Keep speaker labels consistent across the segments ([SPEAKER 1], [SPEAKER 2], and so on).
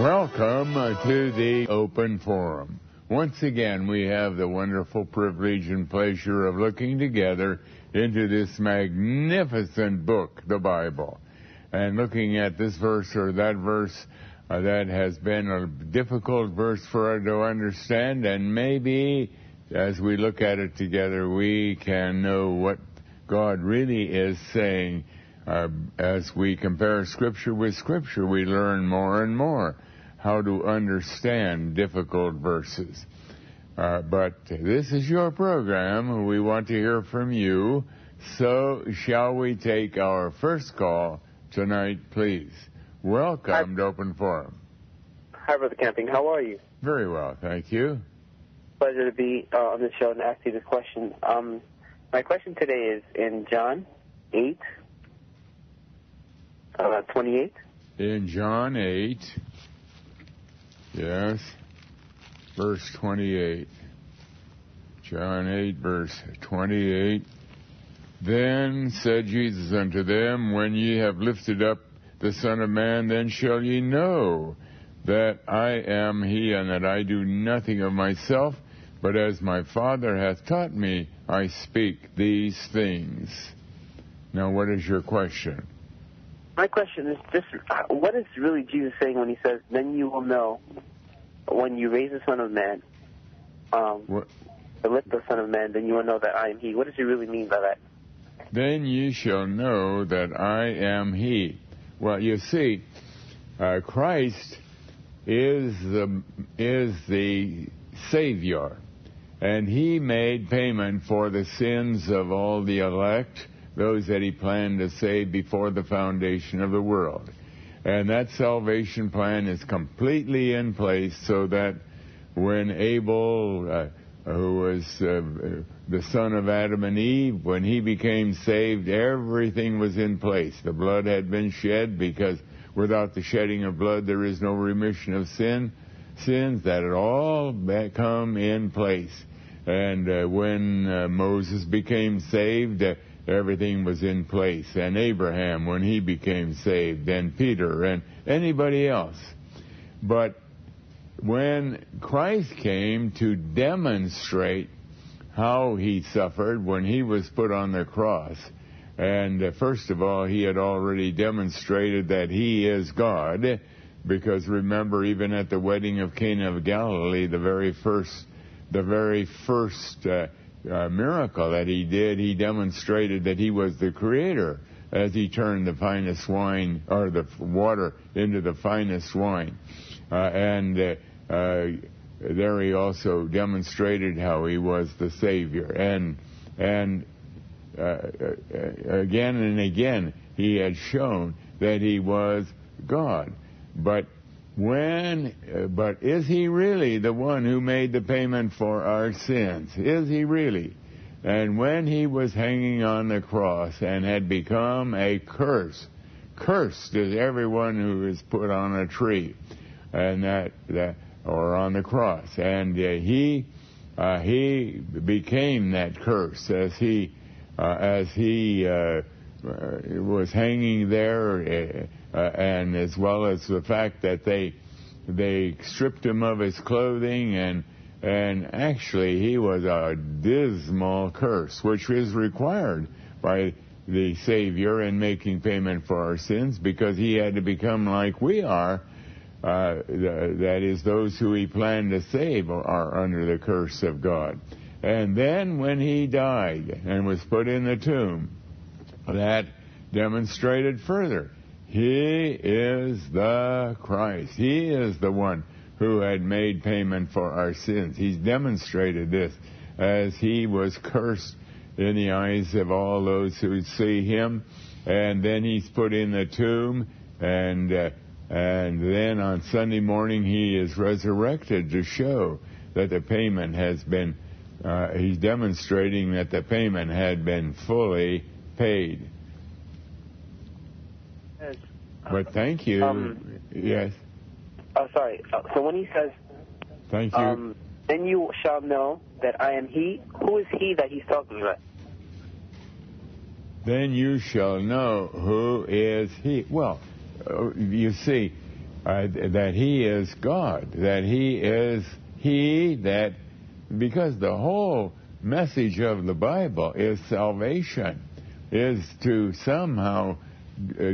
[SPEAKER 1] Welcome to the Open Forum. Once again, we have the wonderful privilege and pleasure of looking together into this magnificent book, the Bible, and looking at this verse or that verse uh, that has been a difficult verse for us to understand, and maybe as we look at it together, we can know what God really is saying. Uh, as we compare Scripture with Scripture, we learn more and more how to understand difficult verses. Uh, but this is your program. We want to hear from you. So, shall we take our first call tonight, please? Welcome
[SPEAKER 2] Hi.
[SPEAKER 1] to Open Forum.
[SPEAKER 2] Hi, Brother Camping. How are you?
[SPEAKER 1] Very well, thank you.
[SPEAKER 2] Pleasure to be uh, on the show and ask you this question. Um, my question today is in John 8, uh, 28.
[SPEAKER 1] In John 8, yes, verse 28. John 8, verse 28. Then said Jesus unto them, When ye have lifted up the Son of Man, then shall ye know that I am he, and that I do nothing of myself, but as my Father hath taught me, I speak these things. Now, what is your question?
[SPEAKER 2] My question is just uh, what is really Jesus saying when he says, Then you will know when you raise the Son of Man, um,
[SPEAKER 1] What?
[SPEAKER 2] to lift the Son of Man, then you will know that I am he. What does he really mean by that?
[SPEAKER 1] Then ye shall know that I am He. Well, you see, uh, Christ is the is the Savior, and He made payment for the sins of all the elect, those that He planned to save before the foundation of the world. And that salvation plan is completely in place so that when Abel, uh, who was uh, the son of Adam and Eve, when he became saved, everything was in place. The blood had been shed because without the shedding of blood there is no remission of sin. Sins that had all come in place. And uh, when uh, Moses became saved, uh, everything was in place. And Abraham, when he became saved, and Peter, and anybody else. But when Christ came to demonstrate how he suffered when he was put on the cross, and uh, first of all, he had already demonstrated that he is God, because remember, even at the wedding of Cana of Galilee, the very first, the very first uh, uh, miracle that he did, he demonstrated that he was the Creator as he turned the finest wine or the water into the finest wine, uh, and uh, uh, there he also demonstrated how he was the Savior, and and uh, uh, again and again he had shown that he was God. But when, uh, but is he really the one who made the payment for our sins? Is he really? And when he was hanging on the cross and had become a curse, cursed is everyone who is put on a tree, and that, that or on the cross, and uh, he uh, he became that curse as he uh, as he uh, was hanging there, uh, and as well as the fact that they they stripped him of his clothing and and actually he was a dismal curse, which is required by the Savior in making payment for our sins because he had to become like we are. Uh, that is, those who he planned to save are under the curse of God. And then when he died and was put in the tomb, that demonstrated further. He is the Christ. He is the one who had made payment for our sins. He's demonstrated this as he was cursed in the eyes of all those who see him. And then he's put in the tomb and uh, and then on Sunday morning he is resurrected to show that the payment has been uh, he's demonstrating that the payment had been fully paid.
[SPEAKER 2] Yes.
[SPEAKER 1] But thank you.
[SPEAKER 2] Um,
[SPEAKER 1] yes.
[SPEAKER 2] Oh, sorry. Uh, so when he says,
[SPEAKER 1] Thank you.
[SPEAKER 2] um, then you shall know that I am he, who is he that he's talking about?
[SPEAKER 1] then you shall know who is he. Well, uh, you see, uh, that He is God, that He is He that, because the whole message of the Bible is salvation, is to somehow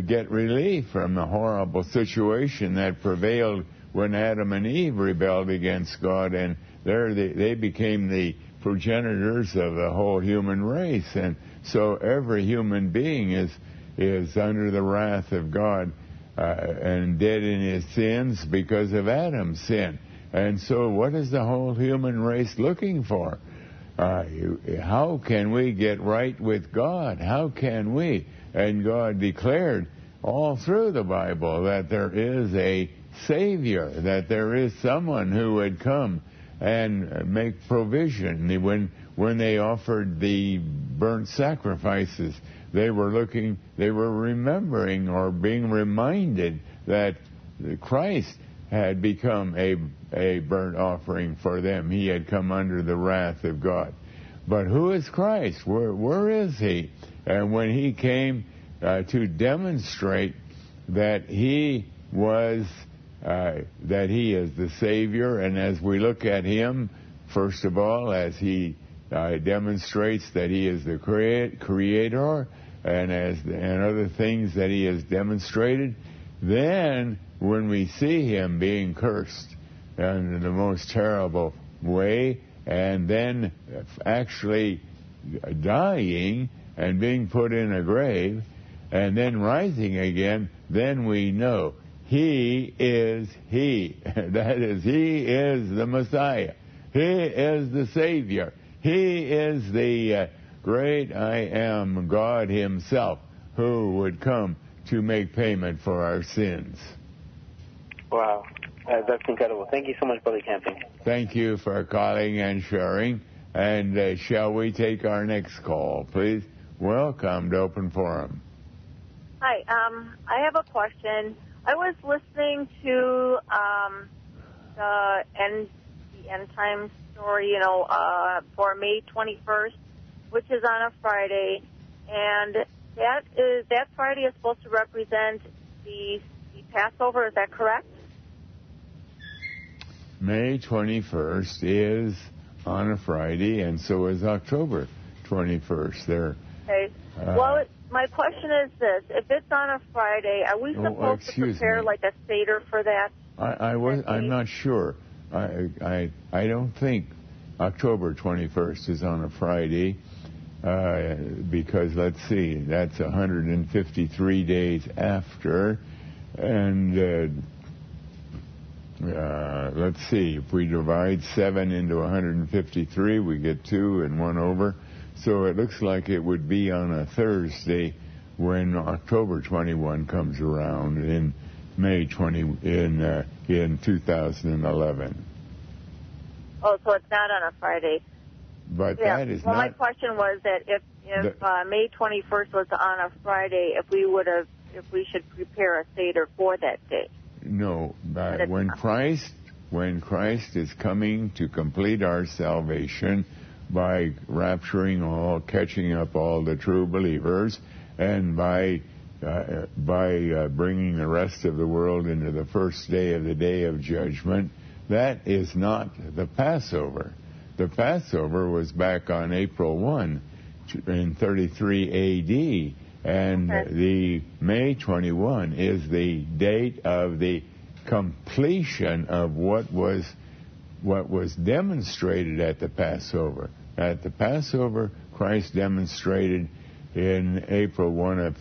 [SPEAKER 1] get relief from the horrible situation that prevailed when Adam and Eve rebelled against God, and there they, they became the progenitors of the whole human race, and so every human being is is under the wrath of God uh, and dead in his sins because of Adam's sin. And so, what is the whole human race looking for? Uh, how can we get right with God? How can we? And God declared all through the Bible that there is a Savior, that there is someone who would come and make provision. When when they offered the burnt sacrifices, they were looking, they were remembering or being reminded that Christ had become a, a burnt offering for them. He had come under the wrath of God. But who is Christ? Where, where is he? And when he came uh, to demonstrate that he was, uh, that he is the Savior, and as we look at him, first of all, as he uh, demonstrates that he is the creator and as and other things that he has demonstrated. Then, when we see him being cursed in the most terrible way, and then actually dying and being put in a grave, and then rising again, then we know he is he. that is, he is the Messiah. He is the Savior. He is the uh, great I am God Himself who would come to make payment for our sins.
[SPEAKER 2] Wow. Uh, that's incredible. Thank you so much, Brother Camping.
[SPEAKER 1] Thank you for calling and sharing. And uh, shall we take our next call, please? Welcome to Open Forum.
[SPEAKER 3] Hi. Um, I have a question. I was listening to um, the end, the end time story, you know, uh, for May 21st which is on a Friday, and that is that Friday is supposed to represent the, the Passover. Is that correct?
[SPEAKER 1] May 21st is on a Friday, and so is October 21st. There.
[SPEAKER 3] Okay. Uh, well, it, my question is this: If it's on a Friday, are we oh, supposed
[SPEAKER 1] oh,
[SPEAKER 3] to prepare
[SPEAKER 1] me.
[SPEAKER 3] like a seder for that?
[SPEAKER 1] I, I was. I'm not sure. I, I I don't think October 21st is on a Friday. Uh, because let's see, that's 153 days after, and uh, uh, let's see, if we divide 7 into 153, we get 2 and 1 over. So it looks like it would be on a Thursday when October 21 comes around in May 20 in uh, in 2011.
[SPEAKER 3] Oh, so it's not on a Friday.
[SPEAKER 1] But
[SPEAKER 3] yeah.
[SPEAKER 1] that is
[SPEAKER 3] well,
[SPEAKER 1] not.
[SPEAKER 3] my question was that if if
[SPEAKER 1] The-
[SPEAKER 3] uh, May 21st was on a Friday, if we would have, if we should prepare a seder for that day.
[SPEAKER 1] No,
[SPEAKER 3] But
[SPEAKER 1] but when
[SPEAKER 3] not.
[SPEAKER 1] Christ, when Christ is coming to complete our salvation by rapturing all, catching up all the true believers, and by uh, by uh, bringing the rest of the world into the first day of the day of judgment, that is not the Passover. The Passover was back on April 1 in 33 AD, and
[SPEAKER 3] Okay.
[SPEAKER 1] the May 21 is the date of the completion of what was what was demonstrated at the Passover. At the Passover, Christ demonstrated in April 1 of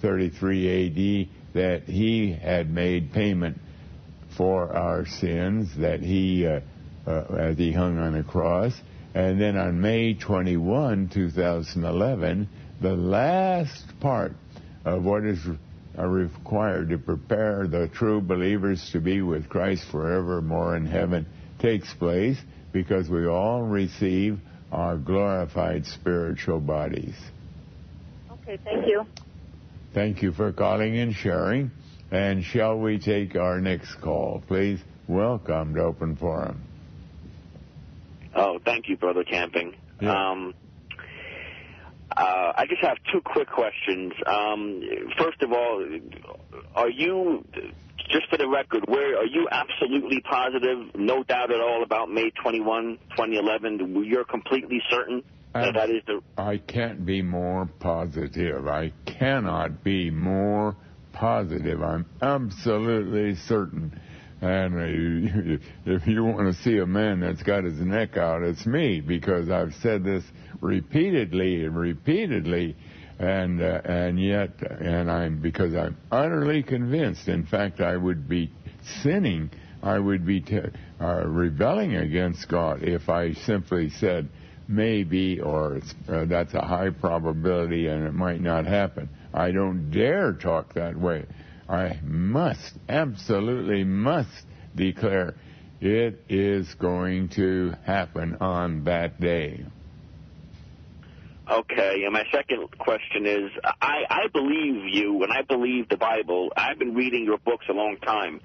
[SPEAKER 1] 33 AD that he had made payment for our sins, that he, uh, uh, as he hung on a cross. And then on May 21, 2011, the last part of what is required to prepare the true believers to be with Christ forevermore in heaven takes place because we all receive our glorified spiritual bodies.
[SPEAKER 3] Okay, thank you.
[SPEAKER 1] Thank you for calling and sharing. And shall we take our next call, please? Welcome to Open Forum.
[SPEAKER 4] Oh, thank you, Brother Camping.
[SPEAKER 1] Yeah.
[SPEAKER 4] Um, uh, I just have two quick questions. Um, first of all, are you just for the record, where are you absolutely positive, no doubt at all about May 21, 2011? You're completely certain that that is the.
[SPEAKER 1] I can't be more positive. I cannot be more positive. I'm absolutely certain. And uh, if you want to see a man that's got his neck out, it's me because I've said this repeatedly and repeatedly, and uh, and yet, and I'm because I'm utterly convinced. In fact, I would be sinning. I would be t- uh, rebelling against God if I simply said maybe or uh, that's a high probability and it might not happen. I don't dare talk that way. I must, absolutely must declare it is going to happen on that day.
[SPEAKER 4] Okay, and my second question is I, I believe you and I believe the Bible. I've been reading your books a long time.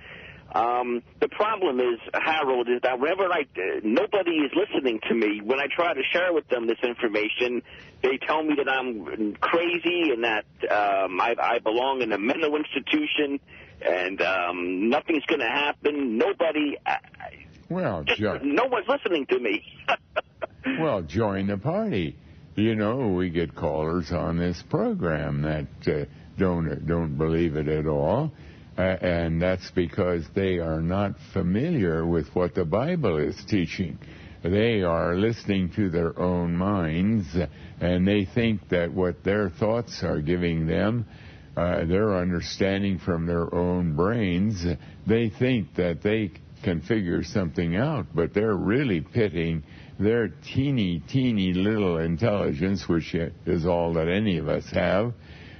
[SPEAKER 4] Um, the problem is, Harold, is that whenever I, uh, nobody is listening to me. When I try to share with them this information, they tell me that I'm crazy and that um, I, I belong in a mental institution and um, nothing's going to happen. Nobody, uh,
[SPEAKER 1] well,
[SPEAKER 4] just, no one's listening to me.
[SPEAKER 1] well, join the party. You know, we get callers on this program that uh, don't don't believe it at all uh, and that's because they are not familiar with what the Bible is teaching. They are listening to their own minds, and they think that what their thoughts are giving them, uh, their understanding from their own brains, they think that they can figure something out, but they're really pitting their teeny, teeny little intelligence, which is all that any of us have,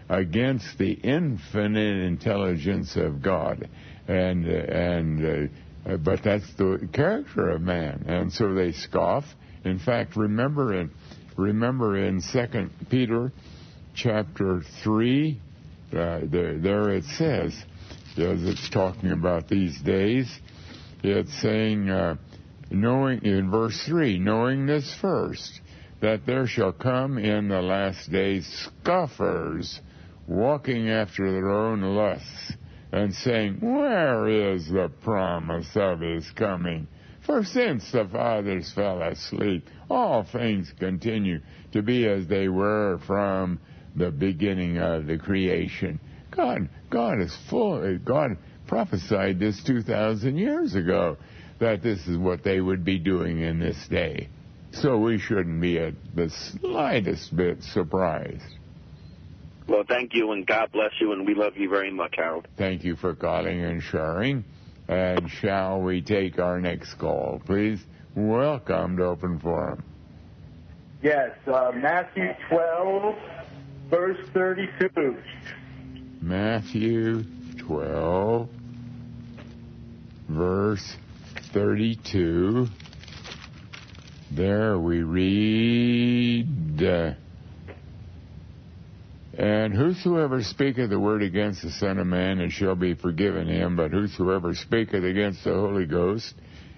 [SPEAKER 1] against the infinite intelligence of God. And, and, uh, but that's the character of man. And so they scoff. In fact, remember in, remember in Second Peter chapter 3, uh, there, there it says, as it's talking about these days, it's saying, uh, knowing, in verse 3, knowing this first, that there shall come in the last days scoffers, walking after their own lusts, and saying, Where is the promise of his coming? For since the fathers fell asleep, all things continue to be as they were from the beginning of the creation. God, God is full. God prophesied this 2,000 years ago that this is what they would be doing in this day. So we shouldn't be at the slightest bit surprised.
[SPEAKER 4] Well, thank you, and God bless you, and we love you very much, Harold.
[SPEAKER 1] Thank you for calling and sharing. And shall we take our next call, please? Welcome to Open Forum.
[SPEAKER 5] Yes, uh, Matthew 12, verse 32.
[SPEAKER 1] Matthew 12, verse 32. There we read. Uh, and whosoever speaketh the word against the Son of Man, it shall be forgiven him. But whosoever speaketh against the Holy Ghost,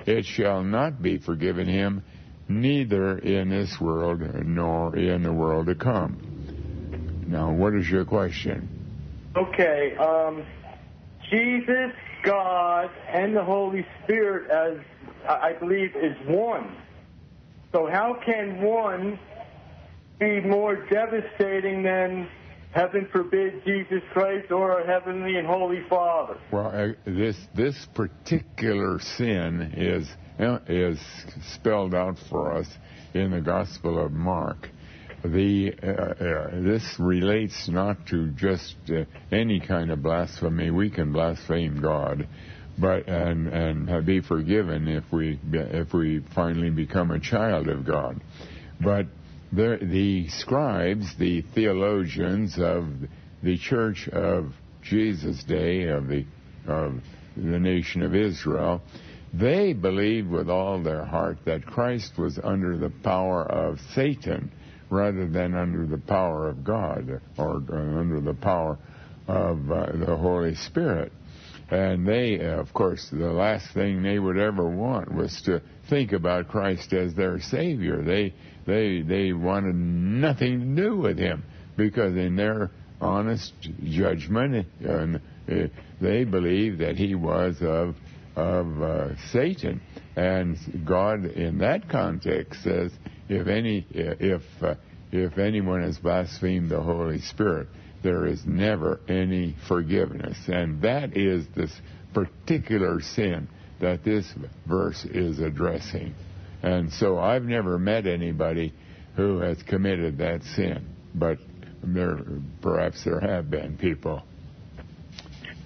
[SPEAKER 1] it shall not be forgiven him, neither in this world nor in the world to come. Now, what is your question?
[SPEAKER 5] Okay, um, Jesus, God, and the Holy Spirit, as I believe, is one. So how can one be more devastating than heaven forbid Jesus Christ or our heavenly and holy Father.
[SPEAKER 1] Well, uh, this this particular sin is uh, is spelled out for us in the Gospel of Mark. The uh, uh this relates not to just uh, any kind of blasphemy. We can blaspheme God, but and and be forgiven if we if we finally become a child of God, but the, the scribes, the theologians of the church of Jesus' day, of the, of the nation of Israel, they believed with all their heart that Christ was under the power of Satan rather than under the power of God or uh, under the power of uh, the Holy Spirit. And they, of course, the last thing they would ever want was to think about Christ as their Savior. They they they wanted nothing to do with him because in their honest judgment and uh, they believed that he was of of uh, Satan, and God in that context says, if any if uh, if anyone has blasphemed the Holy Spirit, there is never any forgiveness, and that is this particular sin that this verse is addressing. And so I've never met anybody who has committed that sin, but there perhaps there have been people.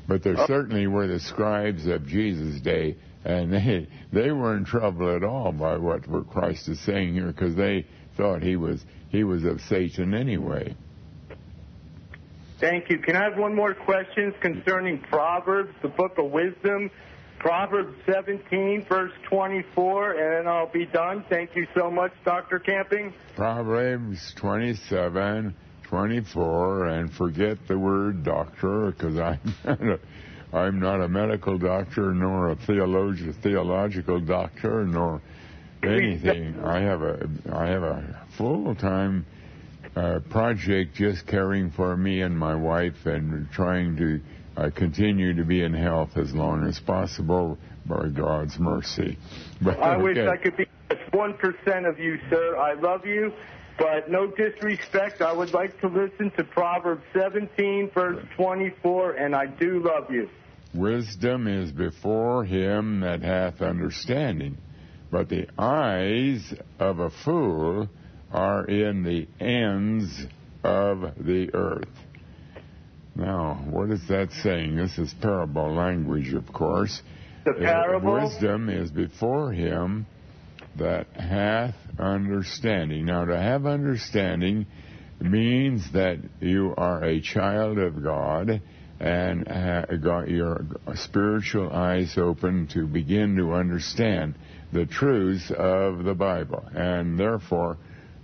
[SPEAKER 1] But there certainly were the scribes of Jesus' day, and they they were in trouble at all by what Christ is saying here, because they thought he was he was of Satan anyway.
[SPEAKER 5] Thank you. Can I have one more question concerning Proverbs, the book of wisdom? Proverbs 17, verse 24, and I'll be done. Thank you so much, Dr. Camping.
[SPEAKER 1] Proverbs 27, 24, and forget the word doctor, because I'm I'm not a medical doctor, nor a theologi- theological doctor, nor anything. I have a I have a full time uh, project just caring for me and my wife and trying to uh, continue to be in health as long as possible by God's mercy.
[SPEAKER 5] But, I okay. wish I could be one percent of you, sir. I love you, but no disrespect. I would like to listen to Proverbs 17, verse 24, and I do love you.
[SPEAKER 1] Wisdom is before him that hath understanding, but the eyes of a fool are in the ends of the earth. Now, what is that saying? This is parable language, of course.
[SPEAKER 5] The parable?
[SPEAKER 1] Uh, wisdom is before him that hath understanding. Now, to have understanding means that you are a child of God and got your spiritual eyes open to begin to understand the truths of the Bible. And therefore,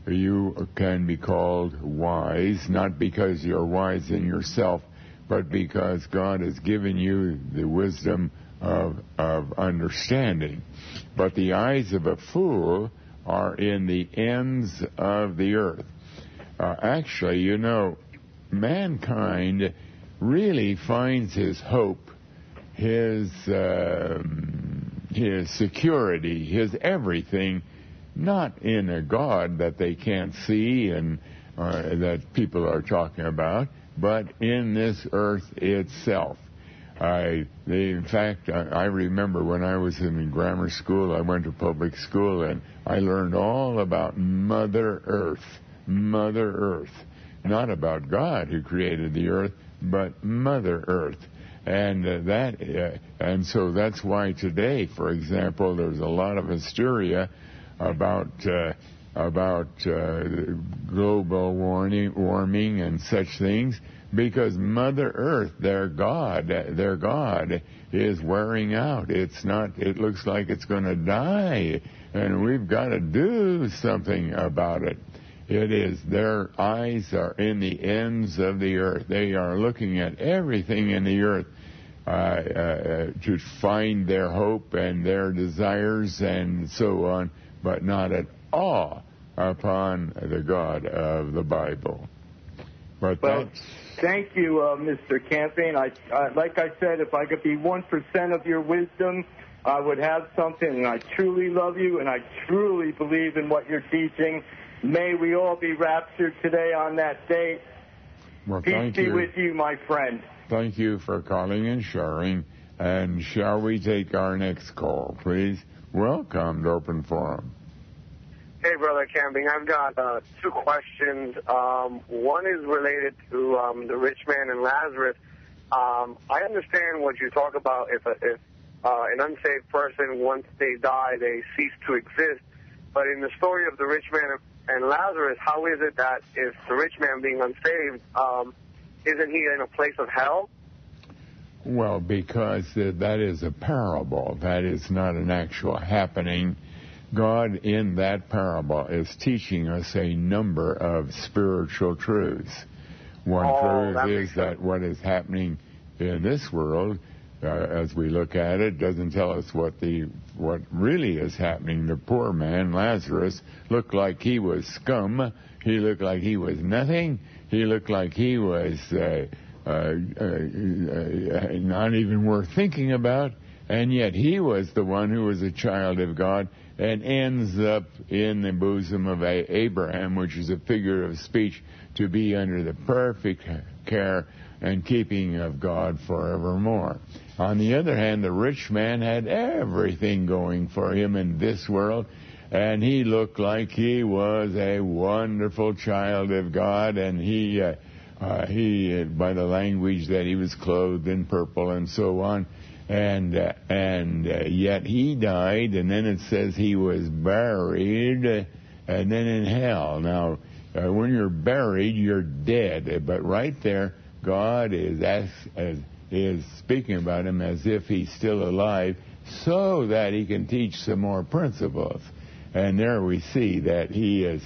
[SPEAKER 1] you can be called wise, not because you're wise in yourself, but because God has given you the wisdom of, of understanding. But the eyes of a fool are in the ends of the earth. Uh, actually, you know, mankind really finds his hope, his, uh, his security, his everything not in a God that they can't see and uh, that people are talking about, but in this earth itself. I, in fact, I, I remember when I was in grammar school, I went to public school and I learned all about Mother Earth. Mother Earth. Not about God who created the earth, but Mother Earth. And uh, that, uh, and so that's why today, for example, there's a lot of hysteria about uh, about uh, global warming, warming and such things because Mother Earth, their God, their God is wearing out. It's not. It looks like it's going to die, and we've got to do something about it. It is their eyes are in the ends of the earth. They are looking at everything in the earth uh, uh, to find their hope and their desires and so on but not at all upon the God of the Bible. But
[SPEAKER 5] well, thank you, uh, Mr. Camping. I, uh, like I said, if I could be one percent of your wisdom, I would have something. And I truly love you, and I truly believe in what you're teaching. May we all be raptured today on that day.
[SPEAKER 1] Well,
[SPEAKER 5] Peace be
[SPEAKER 1] you.
[SPEAKER 5] with you, my friend.
[SPEAKER 1] Thank you for calling and sharing. And shall we take our next call, please? Welcome to Open Forum.
[SPEAKER 6] Hey, Brother Camping. I've got uh, two questions. Um, one is related to um, the rich man and Lazarus. Um, I understand what you talk about if, a, if uh, an unsaved person, once they die, they cease to exist. But in the story of the rich man and Lazarus, how is it that if the rich man being unsaved, um, isn't he in a place of hell?
[SPEAKER 1] Well, because that is a parable. That is not an actual happening. God, in that parable, is teaching us a number of spiritual truths. One
[SPEAKER 6] oh,
[SPEAKER 1] truth
[SPEAKER 6] that
[SPEAKER 1] is that what is happening in this world, uh, as we look at it, doesn't tell us what the what really is happening. The poor man, Lazarus, looked like he was scum. He looked like he was nothing. He looked like he was uh, uh, uh, uh, not even worth thinking about, and yet he was the one who was a child of God and ends up in the bosom of Abraham, which is a figure of speech to be under the perfect care and keeping of God forevermore. On the other hand, the rich man had everything going for him in this world, and he looked like he was a wonderful child of God, and he, uh, uh, he, by the language that he was clothed in purple and so on, and uh, and uh, yet he died, and then it says he was buried, uh, and then in hell. Now, uh, when you're buried, you're dead, but right there, God is as, as is speaking about him as if he's still alive, so that he can teach some more principles. And there we see that he is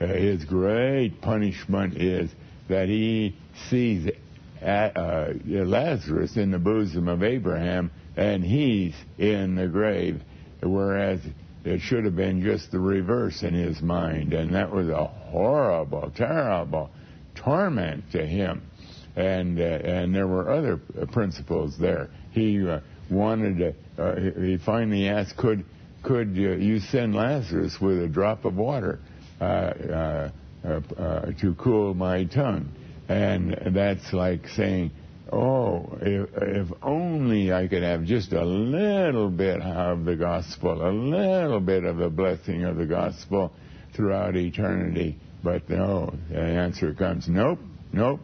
[SPEAKER 1] uh, his great punishment is that he sees uh, Lazarus in the bosom of Abraham, and he's in the grave, whereas it should have been just the reverse in his mind, and that was a horrible, terrible torment to him. And uh, and there were other principles there. He uh, wanted to. Uh, he finally asked, "Could could you send Lazarus with a drop of water uh, uh, uh, to cool my tongue?" And that's like saying, oh, if, if, only I could have just a little bit of the gospel, a little bit of the blessing of the gospel throughout eternity. But no, the answer comes, nope, nope.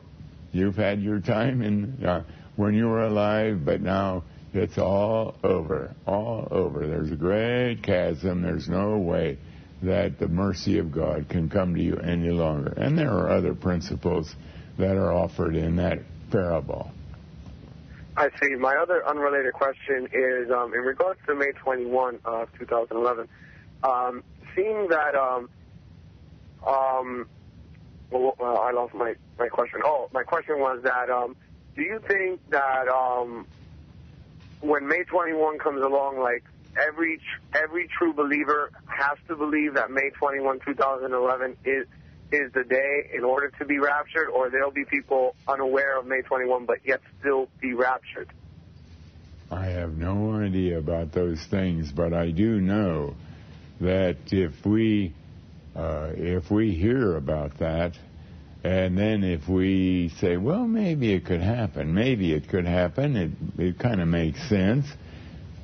[SPEAKER 1] You've had your time in, uh, when you were alive, but now it's all over, all over. There's a great chasm. There's no way that the mercy of God can come to you any longer. And there are other principles that are offered in that parable.
[SPEAKER 6] I see. My other unrelated question is um, in regards to May 21 of 2011. Um, seeing that, um, um, well, I lost my, my question. Oh, my question was that um, do you think that um, when May 21 comes along, like every every true believer has to believe that May 21, 2011 is is the day in order to be raptured, or there'll be people unaware of May 21 but yet still be raptured?
[SPEAKER 1] I have no idea about those things, but I do know that if we uh, if we hear about that, and then if we say, well, maybe it could happen, maybe it could happen, it it kind of makes sense.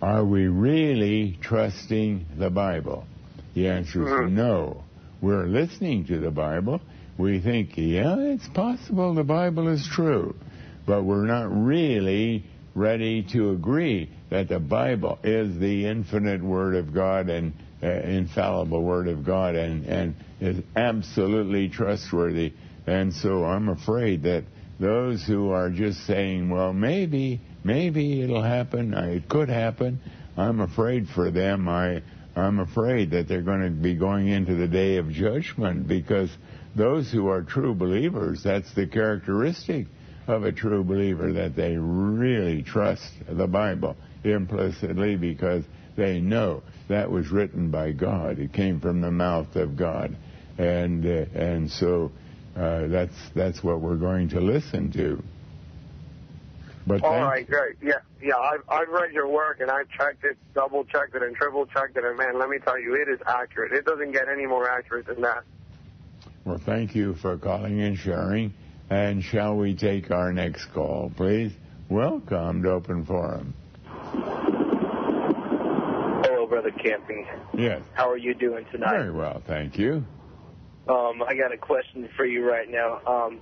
[SPEAKER 1] Are we really trusting the Bible? The answer is mm-hmm. no we're listening to the Bible, we think, yeah, it's possible the Bible is true, but we're not really ready to agree that the Bible is the infinite Word of God and uh, infallible Word of God and, and is absolutely trustworthy. And so I'm afraid that those who are just saying, well, maybe, maybe it'll happen, it could happen, I'm afraid for them. I, I'm afraid that they're going to be going into the day of judgment because those who are true believers, that's the characteristic of a true believer, that they really trust the Bible implicitly because they know that was written by God. It came from the mouth of God. And, uh, and so uh, that's, that's what we're going to listen to.
[SPEAKER 6] But All right, great. Yeah, yeah. I've I've read your work and I've checked it, double checked it, and triple checked it. And man, let me tell you, it is accurate. It doesn't get any more accurate than that.
[SPEAKER 1] Well, thank you for calling and sharing. And shall we take our next call, please? Welcome to Open Forum.
[SPEAKER 7] Hello, Brother Camping.
[SPEAKER 1] Yes.
[SPEAKER 7] How are you doing tonight?
[SPEAKER 1] Very well, thank you.
[SPEAKER 7] Um, I got a question for you right now. Um,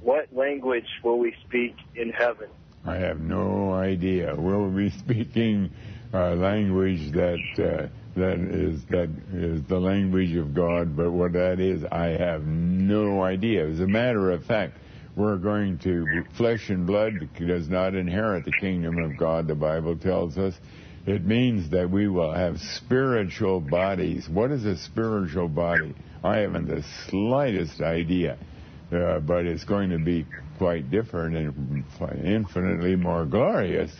[SPEAKER 7] what language will we speak in heaven?
[SPEAKER 1] I have no idea. We'll be speaking a language that uh, that is that is the language of God, but what that is, I have no idea. As a matter of fact, we're going to flesh and blood does not inherit the kingdom of God. The Bible tells us. It means that we will have spiritual bodies. What is a spiritual body? I haven't the slightest idea. Uh, but it's going to be quite different and infinitely more glorious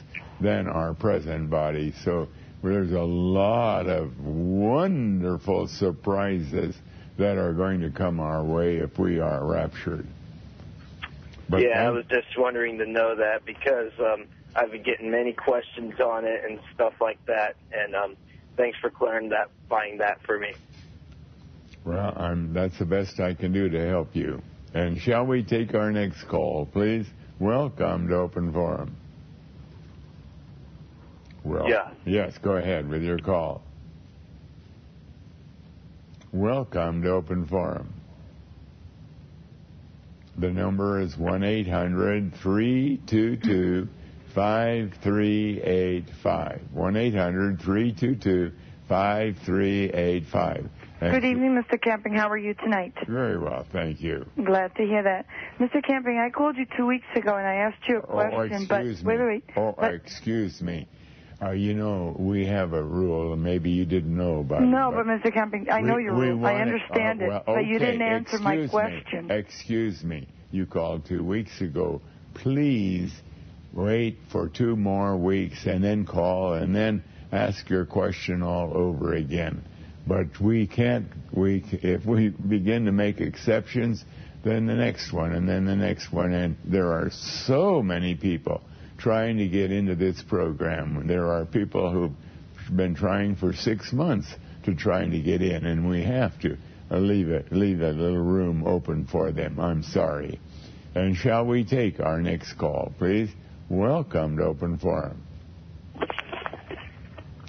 [SPEAKER 1] than our present body. So there's a lot of wonderful surprises that are going to come our way if we are raptured. But
[SPEAKER 7] yeah, I was just wondering to know that because um, I've been getting many questions on it and stuff like that. And um, thanks for clearing that, buying that for me.
[SPEAKER 1] Well, I'm, that's the best I can do to help you. And shall we take our next call, please? Welcome to Open Forum. Well,
[SPEAKER 7] Yeah.
[SPEAKER 1] Yes, go ahead with your call. Welcome to Open Forum. The number is 1 800 322 5385. 1 800 322 5385.
[SPEAKER 8] Good evening, Mr. Camping. How are you tonight?
[SPEAKER 1] Very well, thank you.
[SPEAKER 8] Glad to hear that. Mr. Camping, I called you two weeks ago and I asked you a
[SPEAKER 1] Oh,
[SPEAKER 8] question, but
[SPEAKER 1] excuse
[SPEAKER 8] wait,
[SPEAKER 1] me.
[SPEAKER 8] wait, wait.
[SPEAKER 1] Oh,
[SPEAKER 8] But-
[SPEAKER 1] excuse me. Uh, you know, we have a rule, and maybe you didn't know about
[SPEAKER 8] no,
[SPEAKER 1] it.
[SPEAKER 8] No, but Mr. Camping, I know
[SPEAKER 1] we-
[SPEAKER 8] your
[SPEAKER 1] we
[SPEAKER 8] rule. I understand
[SPEAKER 1] uh,
[SPEAKER 8] it,
[SPEAKER 1] well,
[SPEAKER 8] but you didn't answer my
[SPEAKER 1] excuse me.
[SPEAKER 8] question.
[SPEAKER 1] Excuse me. You called two weeks ago. Please wait for two more weeks and then call and then ask your question all over again. But we can't. We if we begin to make exceptions, then the next one and then the next one, and there are so many people trying to get into this program. There are people who've been trying for six months to trying to get in, and we have to leave it, leave a little room open for them. I'm sorry. And shall we take our next call, please? Welcome to Open Forum.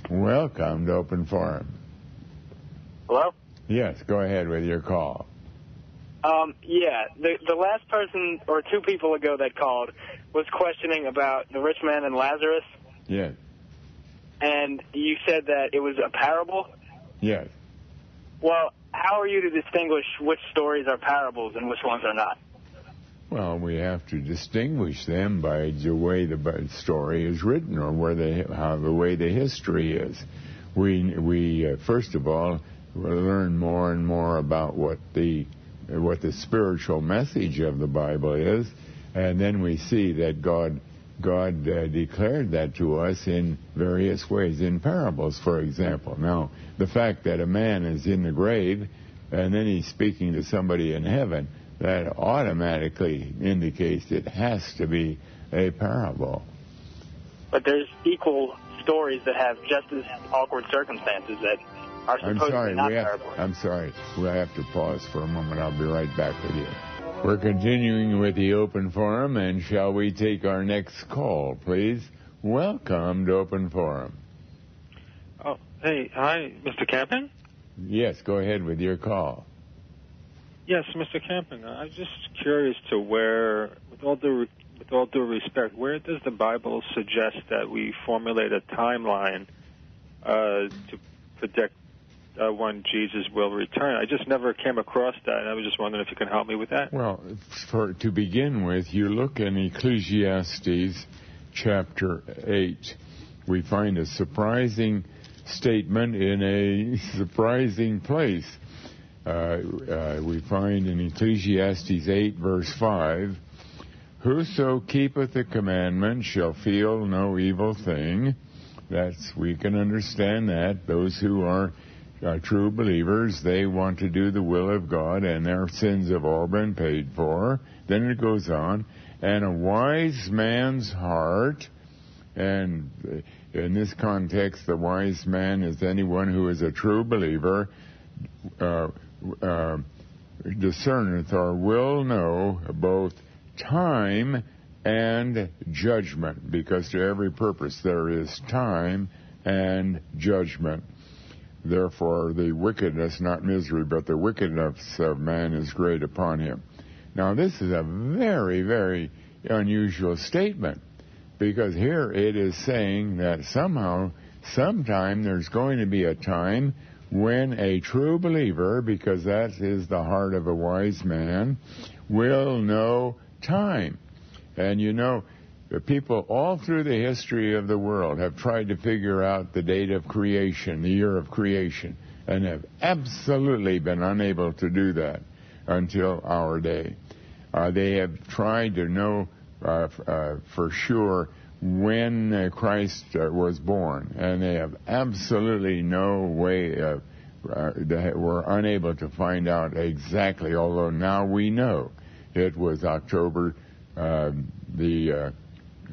[SPEAKER 1] Welcome to Open Forum.
[SPEAKER 7] Hello?
[SPEAKER 1] Yes, go ahead with your call.
[SPEAKER 7] Um, yeah, the the last person or two people ago that called was questioning about the rich man and Lazarus,
[SPEAKER 1] Yes,
[SPEAKER 7] and you said that it was a parable.
[SPEAKER 1] yes.
[SPEAKER 7] Well, how are you to distinguish which stories are parables and which ones are not?
[SPEAKER 1] Well, we have to distinguish them by the way the story is written, or where the how the way the history is. We we uh, first of all learn more and more about what the what the spiritual message of the Bible is, and then we see that God God uh, declared that to us in various ways, in parables, for example. Now, the fact that a man is in the grave and then he's speaking to somebody in heaven, that automatically indicates it has to be a parable.
[SPEAKER 7] But there's equal stories that have just as awkward circumstances that are
[SPEAKER 1] I'm sorry,
[SPEAKER 7] not
[SPEAKER 1] we have,
[SPEAKER 7] parables.
[SPEAKER 1] I'm sorry. We have to pause for a moment. I'll be right back with you. We're continuing with the open forum, and shall we take our next call, please? Welcome to Open Forum.
[SPEAKER 9] Oh, hey, hi, Mr. Camping?
[SPEAKER 1] Yes, go ahead with your call.
[SPEAKER 9] Yes, Mr. Camping. I'm just curious to where, with all due with all due respect, where does the Bible suggest that we formulate a timeline uh, to predict uh, when Jesus will return? I just never came across that, and I was just wondering if you can help me with that.
[SPEAKER 1] Well, for, to begin with, you look in Ecclesiastes chapter 8. We find a surprising statement in a surprising place. Uh, uh, we find in Ecclesiastes 8, verse 5 Whoso keepeth the commandment shall feel no evil thing. That's, we can understand that. Those who are uh, true believers, they want to do the will of God, and their sins have all been paid for. Then it goes on, and a wise man's heart, and in this context, the wise man is anyone who is a true believer, uh, uh, discerneth or will know both time and judgment, because to every purpose there is time and judgment. Therefore, the wickedness, not misery, but the wickedness of man is great upon him. Now, this is a very, very unusual statement because here it is saying that somehow, sometime, there's going to be a time when a true believer, because that is the heart of a wise man, will know time. And you know, the people all through the history of the world have tried to figure out the date of creation, the year of creation, and have absolutely been unable to do that until our day. Uh, they have tried to know uh, uh, for sure when uh, Christ uh, was born, and they have absolutely no way. Uh, uh, they were unable to find out exactly. Although now we know it was October uh, the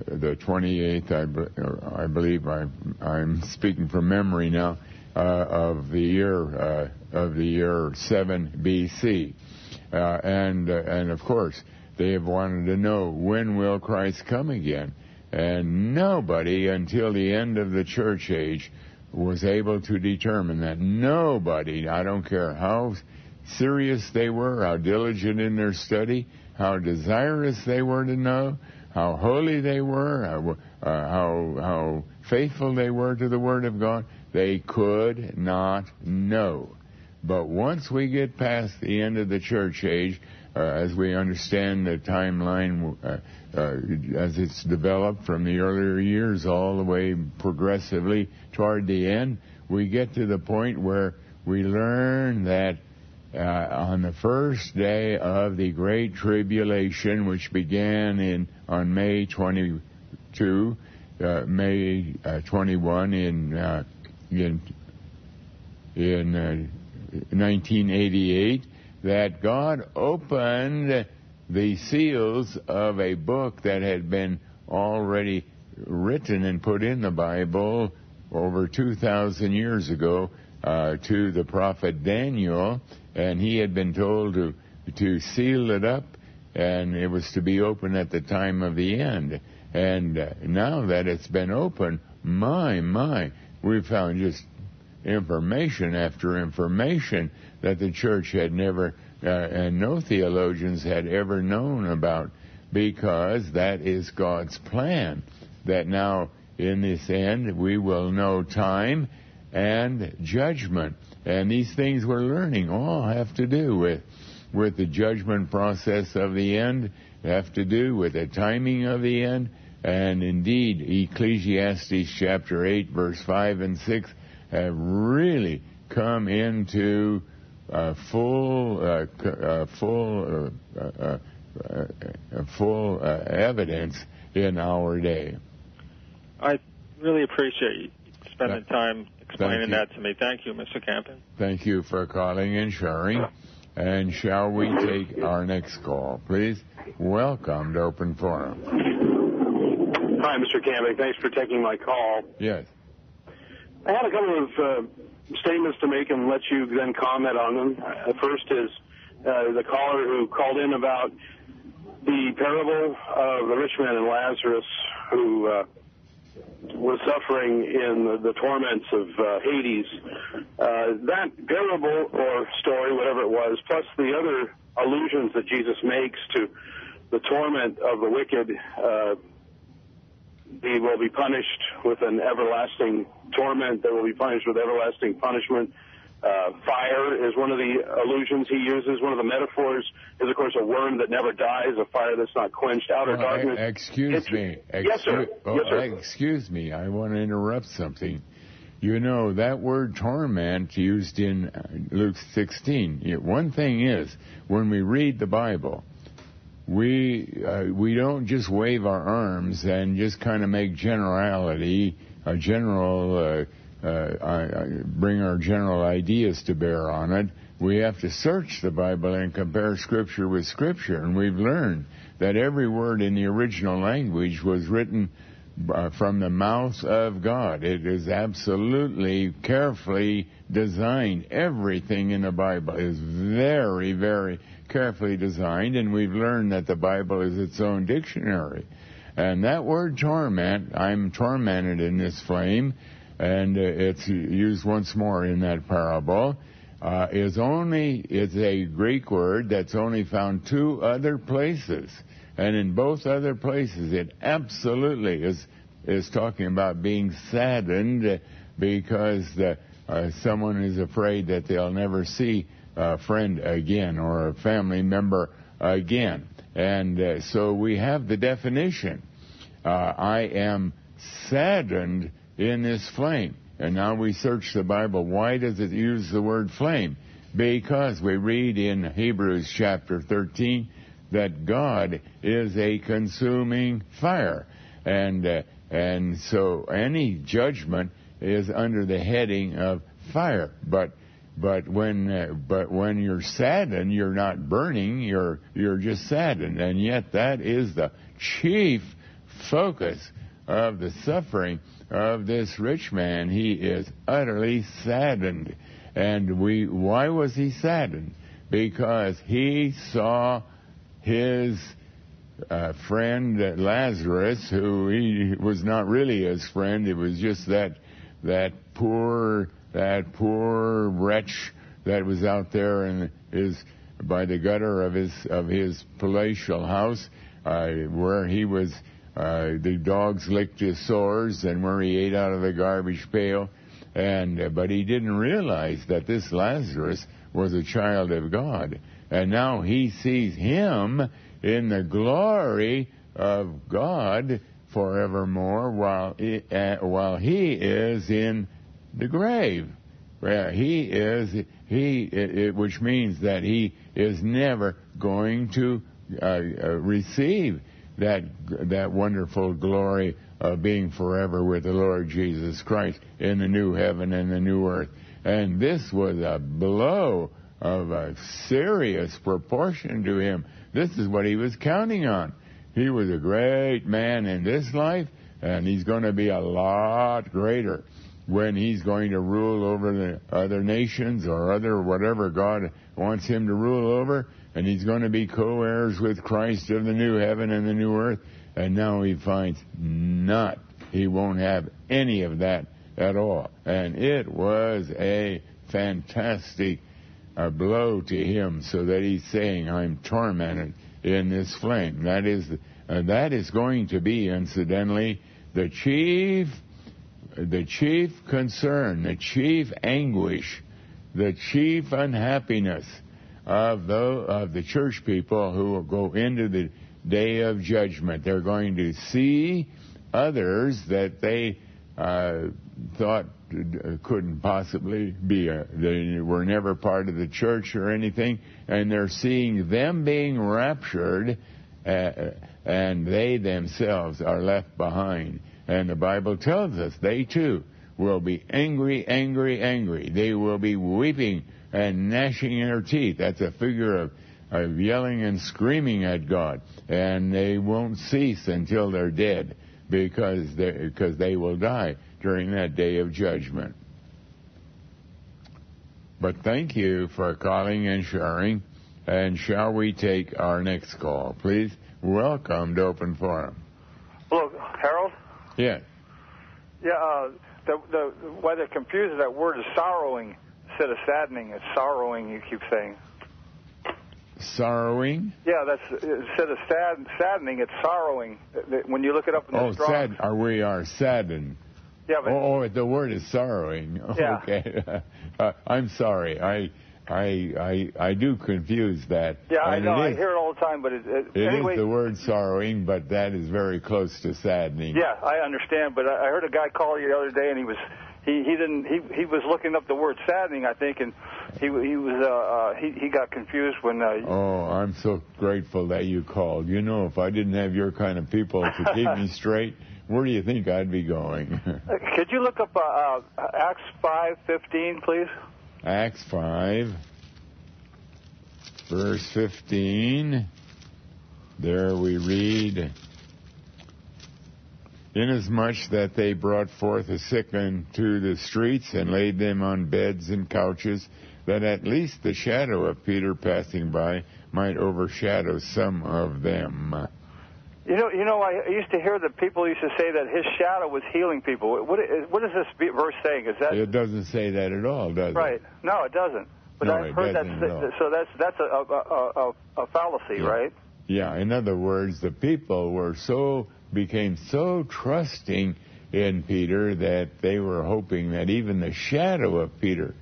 [SPEAKER 1] the 28th, I, I believe I, I'm speaking from memory now, uh, of the year uh, of the year 7 BC, uh, and uh, and of course they have wanted to know when will Christ come again, and nobody until the end of the church age was able to determine that. Nobody, I don't care how serious they were, how diligent in their study, how desirous they were to know, how holy they were, how, uh, how, how faithful they were to the Word of God, they could not know. But once we get past the end of the church age, uh, as we understand the timeline uh, uh, as it's developed from the earlier years all the way progressively toward the end, we get to the point where we learn that uh, on the first day of the Great Tribulation, which began in on May 22, uh, May uh, 21 in uh, in in uh, 1988, that God opened the seals of a book that had been already written and put in the Bible over 2,000 years ago uh, to the prophet Daniel, and he had been told to to seal it up, and it was to be open at the time of the end. And uh, now that it's been open, my my, we found just information after information that the church had never uh, and no theologians had ever known about because that is God's plan that now in this end we will know time and judgment. And these things we're learning all have to do with with the judgment process of the end have to do with the timing of the end. And indeed Ecclesiastes chapter 8 verse 5 and 6 have really come into uh, full, uh, uh, full, uh, uh, uh, full uh, evidence in our day.
[SPEAKER 9] I really appreciate you spending time explaining that to me. Thank you, Mr. Camping.
[SPEAKER 1] Thank you for calling and sharing. And shall we take our next call, please? Welcome to Open Forum.
[SPEAKER 10] Hi, Mr. Camping. Thanks for taking my call.
[SPEAKER 1] Yes.
[SPEAKER 10] I had a couple of uh, statements to make and let you then comment on them. Uh, first is uh, the caller who called in about the parable of the rich man and Lazarus who uh, was suffering in the, the torments of uh, Hades. Uh, that parable or story, whatever it was, plus the other allusions that Jesus makes to the torment of the wicked, uh, they will be punished with an everlasting torment. They will be punished with everlasting punishment. Uh, fire is one of the allusions he uses. One of the metaphors is, of course, a worm that never dies, a fire that's not quenched. Outer
[SPEAKER 1] Well,
[SPEAKER 10] darkness.
[SPEAKER 1] excuse me.
[SPEAKER 10] Yes, sir.
[SPEAKER 1] Oh,
[SPEAKER 10] Yes, sir.
[SPEAKER 1] Excuse me. I want to interrupt something. You know, that word torment used in uh, Luke 16, yeah, one thing is, when we read the Bible, we uh, we don't just wave our arms and just kind of make generality, a general, uh, I, I bring our general ideas to bear on it. We have to search the Bible and compare Scripture with Scripture, and we've learned that every word in the original language was written uh, from the mouth of God. It is absolutely carefully designed. Everything in the Bible is very, very carefully designed, and we've learned that the Bible is its own dictionary. And that word torment, I'm tormented in this flame, and uh, it's used once more in that parable, uh, is only, is a Greek word that's only found two other places. And in both other places, it absolutely is, is talking about being saddened uh, because the, uh, someone is afraid that they'll never see a friend again or a family member again. And uh, so we have the definition. Uh, I am saddened in this flame. And now we search the Bible. Why does it use the word flame? Because we read in Hebrews chapter 13 that God is a consuming fire. And, uh, and so any judgment is under the heading of fire. But But when uh, but when you're saddened, you're not burning. You're you're just saddened, and yet that is the chief focus of the suffering of this rich man. He is utterly saddened, and we why was he saddened? Because he saw his uh, friend Lazarus, who he was not really his friend. It was just that that poor that poor wretch that was out there and is by the gutter of his of his palatial house, uh, where he was. Uh, the dogs licked his sores, and where he ate out of the garbage pail, and uh, but he didn't realize that this Lazarus was a child of God, and now he sees him in the glory of God forevermore, while uh, while he is in the grave. Where he is, he, it, it, which means that he is never going to uh, uh, receive that that wonderful glory of being forever with the Lord Jesus Christ in the new heaven and the new earth. And this was a blow of a serious proportion to him. This is what he was counting on. He was a great man in this life, and he's going to be a lot greater when he's going to rule over the other nations or other whatever God wants him to rule over, and he's going to be co-heirs with Christ of the new heaven and the new earth. And now he finds not. He won't have any of that at all. And it was a fantastic a blow to him so that he's saying, I'm tormented in this flame. That is, uh, that is going to be, incidentally, the chief, the chief concern, the chief anguish, the chief unhappiness of the, of the church people who will go into the day of judgment. They're going to see others that they uh, thought couldn't possibly be a, they were never part of the church or anything and they're seeing them being raptured uh, and they themselves are left behind and the bible tells us they too will be angry angry angry they will be weeping and gnashing their teeth that's a figure of of yelling and screaming at god and they won't cease until they're dead because they, because they will die during that day of judgment. But thank you for calling and sharing. And shall we take our next call, please? Welcome to Open Forum.
[SPEAKER 11] Hello, Harold.
[SPEAKER 1] Yeah.
[SPEAKER 11] Yeah. Uh, the the why they're confused is that word is sorrowing instead of saddening. It's sorrowing. You keep saying.
[SPEAKER 1] Sorrowing.
[SPEAKER 11] Yeah, that's instead of sad, saddening, it's sorrowing. When you look it up in the
[SPEAKER 1] oh,
[SPEAKER 11] Strong's.
[SPEAKER 1] sad. Are we are saddened?
[SPEAKER 11] Yeah, but
[SPEAKER 1] oh, oh, the word is sorrowing.
[SPEAKER 11] Yeah.
[SPEAKER 1] Okay. uh, I'm sorry. I, I, I, I do confuse that.
[SPEAKER 11] yeah, I know.
[SPEAKER 1] it
[SPEAKER 11] I hear it all the time, but it, it,
[SPEAKER 1] It is
[SPEAKER 11] anyway.
[SPEAKER 1] the word sorrowing, but that is very close to saddening.
[SPEAKER 11] Yeah, I understand, but I I heard a guy call you the other day, and he was he he didn't he he was looking up the word saddening, I think, and he he was uh, uh he he got confused when uh,
[SPEAKER 1] Oh, I'm so grateful that you called. You know, if I didn't have your kind of people to keep me straight, where do you think I'd be going?
[SPEAKER 11] could you look up uh, uh Acts five fifteen, please?
[SPEAKER 1] Acts 5, verse 15. There we read, Inasmuch that they brought forth the sick into the streets and laid them on beds and couches, that at least the shadow of Peter passing by might overshadow some of them.
[SPEAKER 11] You know, you know, I used to hear that people used to say that his shadow was healing people. What is, what is this verse saying? Is that
[SPEAKER 1] It doesn't say that at all, does it?
[SPEAKER 11] right? No, it doesn't. But
[SPEAKER 1] No,
[SPEAKER 11] I've
[SPEAKER 1] it
[SPEAKER 11] heard that.
[SPEAKER 1] doesn't at all.
[SPEAKER 11] So that's that's a a, a, a, a fallacy,
[SPEAKER 1] Yeah.
[SPEAKER 11] right?
[SPEAKER 1] Yeah, in other words, the people were so became so trusting in Peter that they were hoping that even the shadow of Peter,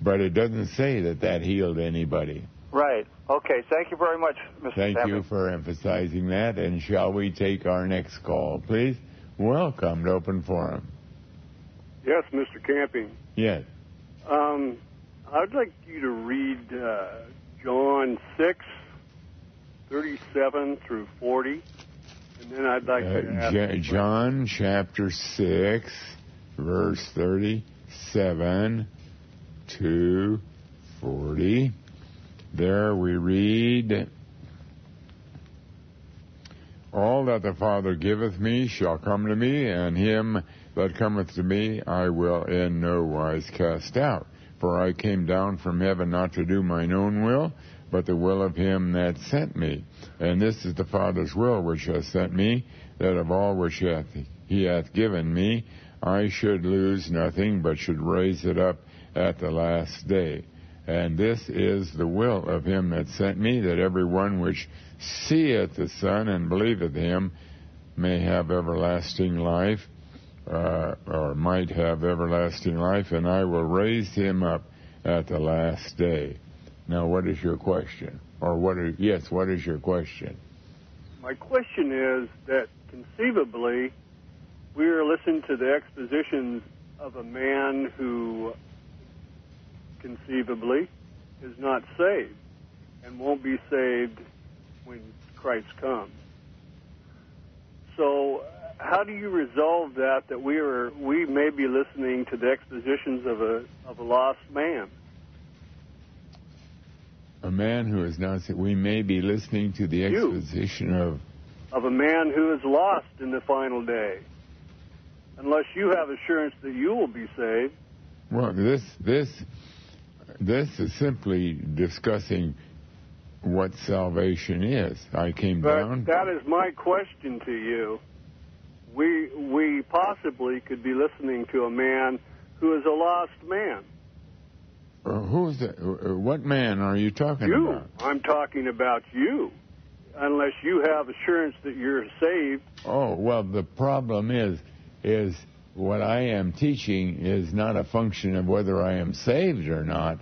[SPEAKER 1] but it doesn't say that that healed anybody.
[SPEAKER 11] Right. Okay. Thank you very much, Mr.
[SPEAKER 1] Thank
[SPEAKER 11] Samuel.
[SPEAKER 1] you for emphasizing that. And shall we take our next call, please? Welcome to Open Forum.
[SPEAKER 12] Yes, Mr. Camping.
[SPEAKER 1] Yes.
[SPEAKER 12] Um, I'd like you to read uh, John 6, 37 through 40. And then I'd like
[SPEAKER 1] Uh,
[SPEAKER 12] to ask.
[SPEAKER 1] J- John chapter 6, verse 37 to 40, there we read, All that the Father giveth me shall come to me, and him that cometh to me I will in no wise cast out. For I came down from heaven not to do mine own will, but the will of him that sent me. And this is the Father's will which hath sent me, that of all which hath, he hath given me, I should lose nothing, but should raise it up at the last day. And this is the will of him that sent me, that every one which seeth the Son and believeth him may have everlasting life, uh, or might have everlasting life, and I will raise him up at the last day. Now, what is your question? Or what? Are, yes, what is your question?
[SPEAKER 12] My question is that conceivably, we are listening to the expositions of a man who conceivably is not saved and won't be saved when Christ comes. So, how do you resolve that? That we are we may be listening to the expositions of a of a lost man.
[SPEAKER 1] A man who is not saved. We may be listening to the
[SPEAKER 12] You.
[SPEAKER 1] exposition of.
[SPEAKER 12] of a man who is lost in the final day. Unless you have assurance that you will be saved,
[SPEAKER 1] Well, this this this is simply discussing what salvation is. I came
[SPEAKER 12] but
[SPEAKER 1] down.
[SPEAKER 12] that is my question to you. We we possibly could be listening to a man who is a lost man.
[SPEAKER 1] Uh, who's the, uh, what man are you talking
[SPEAKER 12] You,
[SPEAKER 1] about?
[SPEAKER 12] I'm talking about you. Unless you have assurance that you're saved,
[SPEAKER 1] Oh, well, the problem is, is what I am teaching is not a function of whether I am saved or not.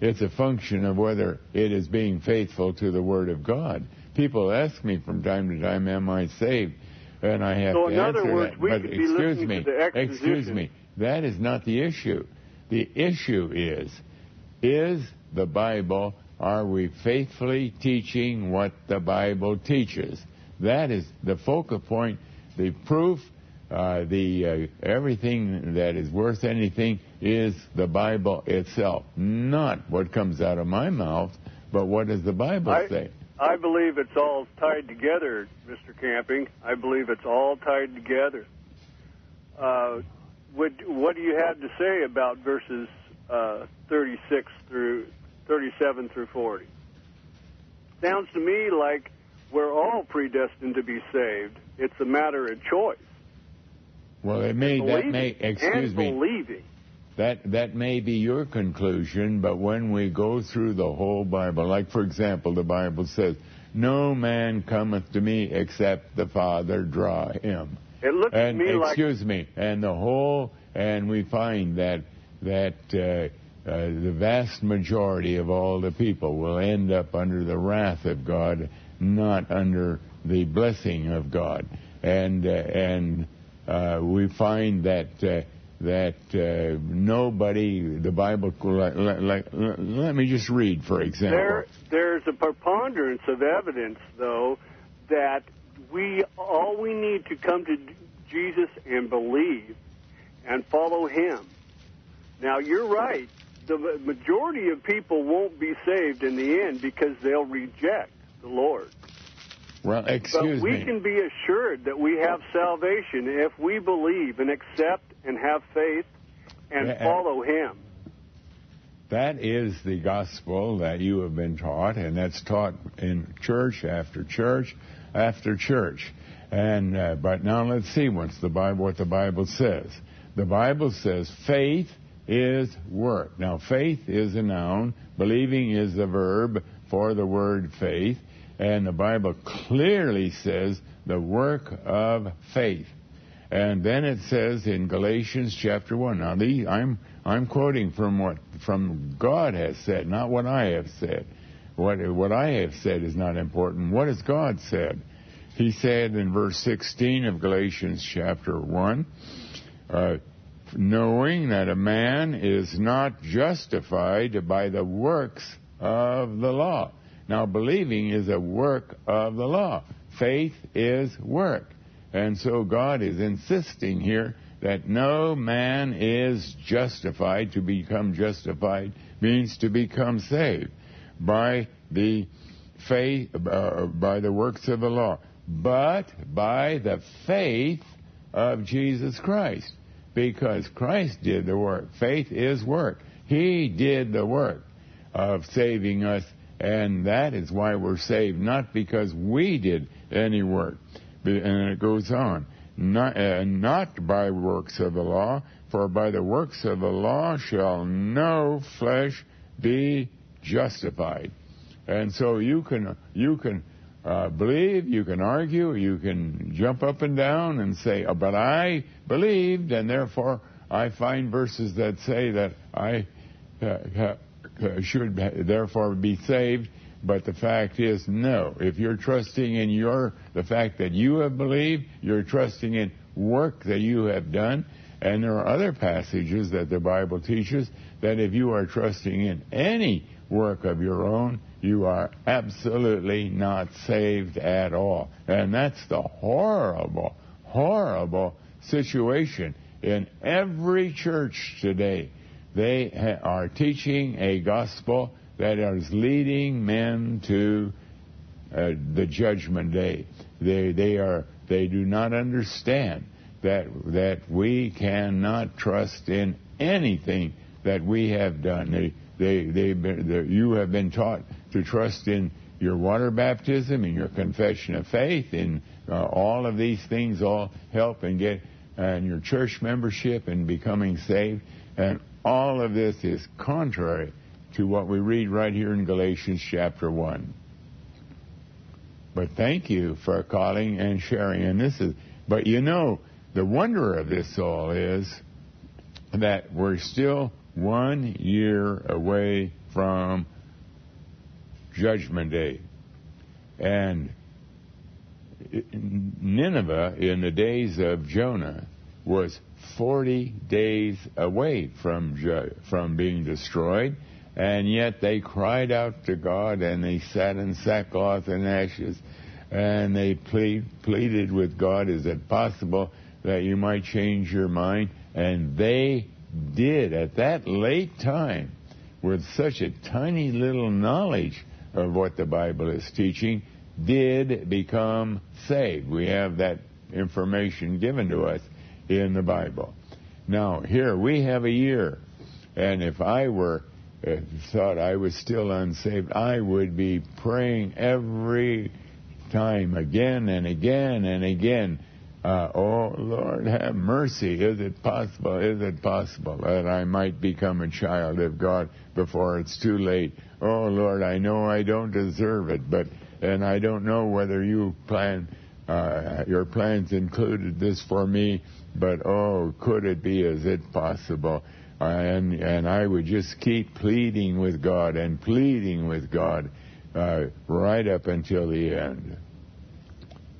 [SPEAKER 1] It's a function of whether it is being faithful to the Word of God. People ask me from time to time, "Am I saved?" And I have
[SPEAKER 12] So
[SPEAKER 1] to
[SPEAKER 12] in other
[SPEAKER 1] answer
[SPEAKER 12] words,
[SPEAKER 1] that.
[SPEAKER 12] we
[SPEAKER 1] but excuse me, excuse me, that is not the issue. The issue is, is the Bible? Are we faithfully teaching what the Bible teaches? That is the focal point, the proof, uh, the uh, everything that is worth anything is the Bible itself, not what comes out of my mouth, but what does the Bible
[SPEAKER 12] I-
[SPEAKER 1] say?
[SPEAKER 12] I believe it's all tied together, Mr. Camping. I believe it's all tied together. Uh, what, what do you have to say about verses uh, 36 through 37 through 40? Sounds to me like we're all predestined to be saved. It's a matter of choice.
[SPEAKER 1] Well, it may that may excuse me.
[SPEAKER 12] believing.
[SPEAKER 1] That that may be your conclusion, but when we go through the whole Bible, like for example, the Bible says, "No man cometh to me except the Father draw him."
[SPEAKER 12] It looks
[SPEAKER 1] and
[SPEAKER 12] to me like
[SPEAKER 1] excuse me, and the whole, and we find that that uh, uh, the vast majority of all the people will end up under the wrath of God, not under the blessing of God, and uh, and uh, we find that. Uh, that uh, nobody, the Bible, like, like, let me just read, for example.
[SPEAKER 12] There, there's a preponderance of evidence, though, that we all we need to come to Jesus and believe and follow Him. Now, you're right. The majority of people won't be saved in the end because they'll reject the Lord.
[SPEAKER 1] Well, excuse
[SPEAKER 12] but we
[SPEAKER 1] me.
[SPEAKER 12] can be assured that we have salvation if we believe and accept and have faith and
[SPEAKER 1] Yeah,
[SPEAKER 12] follow Him.
[SPEAKER 1] That is the gospel that you have been taught, and that's taught in church after church after church. And uh, but now let's see what's the Bible what the Bible says. The Bible says faith is work. Now faith is a noun, believing is the verb for the word faith, and the Bible clearly says the work of faith. And then it says in Galatians chapter one. Now these I'm I'm quoting from what from God has said, not what I have said. What what I have said is not important. What has God said? He said in verse 16 of Galatians chapter 1, uh, knowing that a man is not justified by the works of the law. Now, believing is a work of the law. Faith is work. And so God is insisting here that no man is justified. To become justified means to become saved by the faith, uh, by the works of the law, but by the faith of Jesus Christ. Because Christ did the work. Faith is work. He did the work of saving us, and that is why we're saved, not because we did any work. And it goes on. Not, uh, not by works of the law, for by the works of the law shall no flesh be justified. And so you can you can uh, believe, you can argue, you can jump up and down and say, oh, "But I believed, and therefore I find verses that say that I uh, uh should therefore be saved." But the fact is, no. If you're trusting in your the fact that you have believed, you're trusting in work that you have done. And there are other passages that the Bible teaches that if you are trusting in any work of your own, you are absolutely not saved at all. And that's the horrible, horrible situation in every church today. They are teaching a gospel that is leading men to uh, the judgment day. They they are they do not understand that that we cannot trust in anything that we have done. They they you have been taught to trust in your water baptism, and your confession of faith, in uh, all of these things all help and get and your church membership and becoming saved. And all of this is contrary to what we read right here in Galatians chapter 1. But thank you for calling and sharing. And this is, but you know, the wonder of this all is that we're still one year away from Judgment Day. And Nineveh, in the days of Jonah, was 40 days away from, from being destroyed and yet they cried out to God and they sat in sackcloth and ashes and they plead, pleaded with God, is it possible that you might change your mind? And they did at that late time with such a tiny little knowledge of what the Bible is teaching, did become saved. We have that information given to us in the Bible. Now, here we have a year, and if I were thought I was still unsaved, I would be praying every time, again and again and again. Uh, oh Lord, have mercy. Is it possible? Is it possible that I might become a child of God before it's too late? Oh Lord, I know I don't deserve it, but and I don't know whether you plan uh, your plans included this for me, but oh, could it be? Is it possible? and and I would just keep pleading with God and pleading with God uh, right up until the end.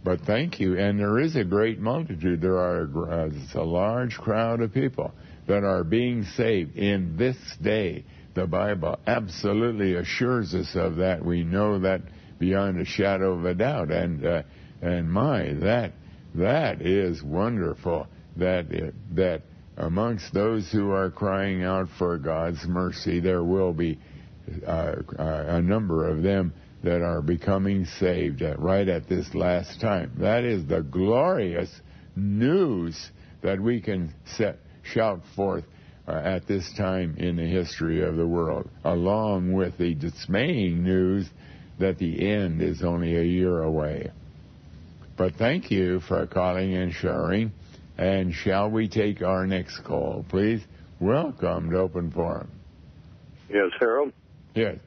[SPEAKER 1] But thank you, and there is a great multitude. There are uh, a large crowd of people that are being saved in this day. The Bible absolutely assures us of that. We know that beyond a shadow of a doubt, and uh, and my that that is wonderful. That that amongst those who are crying out for God's mercy, there will be uh, uh, a number of them that are becoming saved at, right at this last time. That is the glorious news that we can set, shout forth uh, at this time in the history of the world, along with the dismaying news that the end is only a year away. But thank you for calling and sharing. And shall we take our next call, please? Welcome to Open Forum.
[SPEAKER 13] Yes, Harold?
[SPEAKER 1] Yes.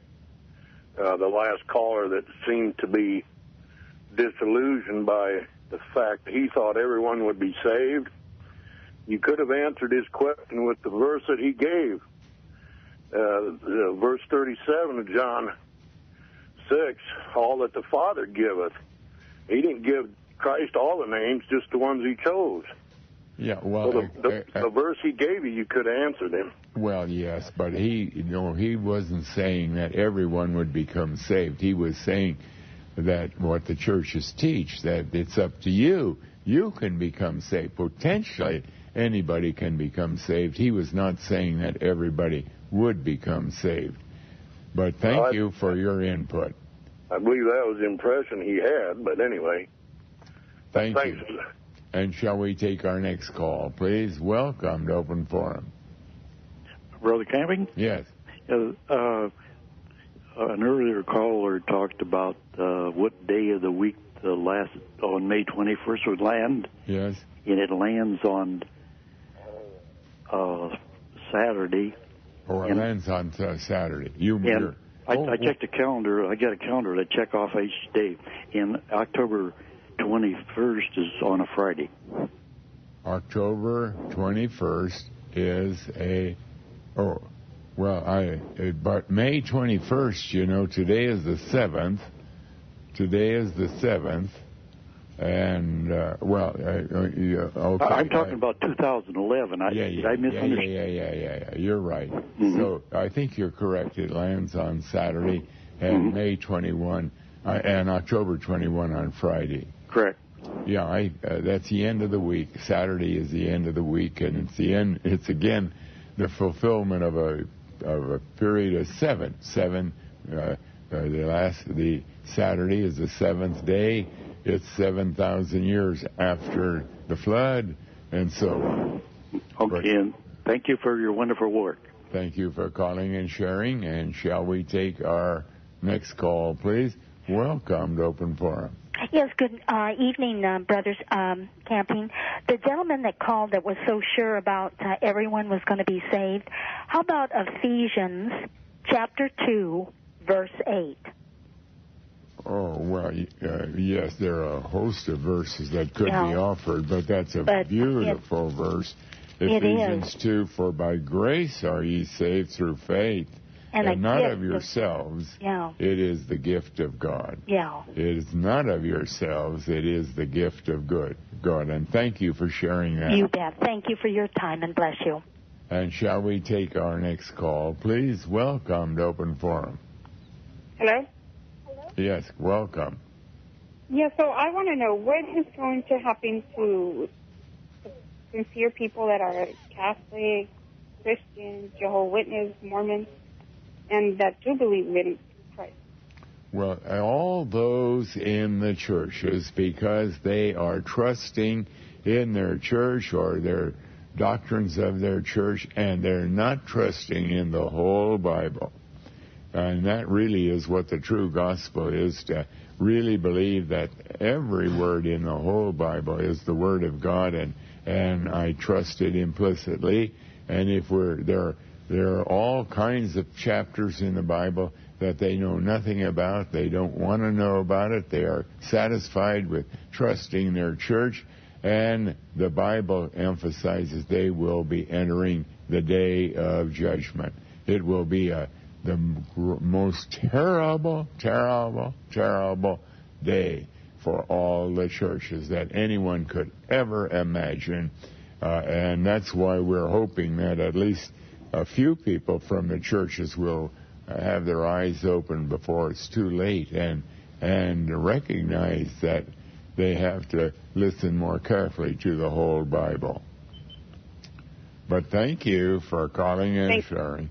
[SPEAKER 13] Uh, the last caller that seemed to be disillusioned by the fact that he thought everyone would be saved. You could have answered his question with the verse that he gave. Uh, verse 37 of John 6, all that the Father giveth. He didn't give Christ all the names, just the ones he chose.
[SPEAKER 1] Yeah, well,
[SPEAKER 13] the, the, uh, the, verse he gave you, you could have answered him.
[SPEAKER 1] Well, yes, but he, you know, he wasn't saying that everyone would become saved. He was saying that what the churches teach that it's up to you. You can become saved potentially, anybody can become saved. He was not saying that everybody would become saved. But thank
[SPEAKER 13] Well, I-
[SPEAKER 1] you for your input.
[SPEAKER 13] I believe that was the impression he had, but anyway.
[SPEAKER 1] Thank
[SPEAKER 13] Thanks.
[SPEAKER 1] you. And shall we take our next call, please? Welcome to Open Forum.
[SPEAKER 14] Brother Camping?
[SPEAKER 1] Yes.
[SPEAKER 14] Uh, uh, an earlier caller talked about uh, what day of the week the last on May 21st would land,
[SPEAKER 1] Yes.
[SPEAKER 14] and it lands on uh, Saturday.
[SPEAKER 1] Or it
[SPEAKER 14] And-
[SPEAKER 1] lands on uh, Saturday. You, you're-
[SPEAKER 14] I,
[SPEAKER 1] oh,
[SPEAKER 14] I checked the calendar. I got a calendar to check off each day. And October 21st is on a Friday.
[SPEAKER 1] October 21st is a oh well I uh, but May 21st you know today is the 7th today is the 7th and uh, well uh, uh, okay
[SPEAKER 14] I'm talking
[SPEAKER 1] I-
[SPEAKER 14] about 2011. I,
[SPEAKER 1] yeah,
[SPEAKER 14] did
[SPEAKER 1] yeah,
[SPEAKER 14] I
[SPEAKER 1] yeah, yeah, yeah, yeah, yeah. You're right.
[SPEAKER 14] Mm-hmm.
[SPEAKER 1] So I think you're correct. It lands on Saturday and
[SPEAKER 14] Mm-hmm.
[SPEAKER 1] May 21 uh, and October 21 on Friday.
[SPEAKER 14] Correct.
[SPEAKER 1] Yeah, I, uh, that's the end of the week. Saturday is the end of the week, and it's the end. It's again the fulfillment of a of a period of seven. Seven. Uh, uh, the last the Saturday is the seventh day. It's seven thousand years after the flood, and so on.
[SPEAKER 14] Okay, and thank you for your wonderful work.
[SPEAKER 1] Thank you for calling and sharing. And shall we take our next call, please? Welcome to Open Forum.
[SPEAKER 15] Yes, good uh, evening, uh, brothers um, camping. The gentleman that called that was so sure about uh, everyone was going to be saved. How about Ephesians chapter two, verse eight?
[SPEAKER 1] Oh, well, uh, yes, there are a host of verses that could
[SPEAKER 15] Yeah.
[SPEAKER 1] be offered, but that's a
[SPEAKER 15] But
[SPEAKER 1] beautiful verse.
[SPEAKER 15] It
[SPEAKER 1] Ephesians
[SPEAKER 15] is.
[SPEAKER 1] 2, for by grace are ye saved through faith,
[SPEAKER 15] And a
[SPEAKER 1] not
[SPEAKER 15] gift
[SPEAKER 1] of
[SPEAKER 15] of-
[SPEAKER 1] yourselves.
[SPEAKER 15] Yeah,
[SPEAKER 1] It is the gift of God.
[SPEAKER 15] yeah.
[SPEAKER 1] It is not of yourselves, it is the gift of good God. And thank you for sharing that.
[SPEAKER 15] You bet. Thank you for your time and bless you.
[SPEAKER 1] And shall we take our next call? Please welcome to Open Forum.
[SPEAKER 16] Hello? Hello.
[SPEAKER 1] Yes, welcome.
[SPEAKER 16] Yeah, so I want to know what is going to happen to sincere people that are Catholic, Christian, Jehovah Witness, Mormons, and that do believe in Christ.
[SPEAKER 1] Well, all those in the churches, because they are trusting in their church or their doctrines of their church, and they're not trusting in the whole Bible. And that really is what the true gospel is to really believe that every word in the whole Bible is the word of God and and I trust it implicitly. And if we're there there are all kinds of chapters in the Bible that they know nothing about, they don't want to know about it, they are satisfied with trusting their church and the Bible emphasizes they will be entering the day of judgment. It will be a the most terrible, terrible, terrible day for all the churches that anyone could ever imagine. Uh, and that's why we're hoping that at least a few people from the churches will uh, have their eyes open before it's too late and and recognize that they have to listen more carefully to the whole Bible. But thank you for calling and
[SPEAKER 16] Thank-
[SPEAKER 1] sharing.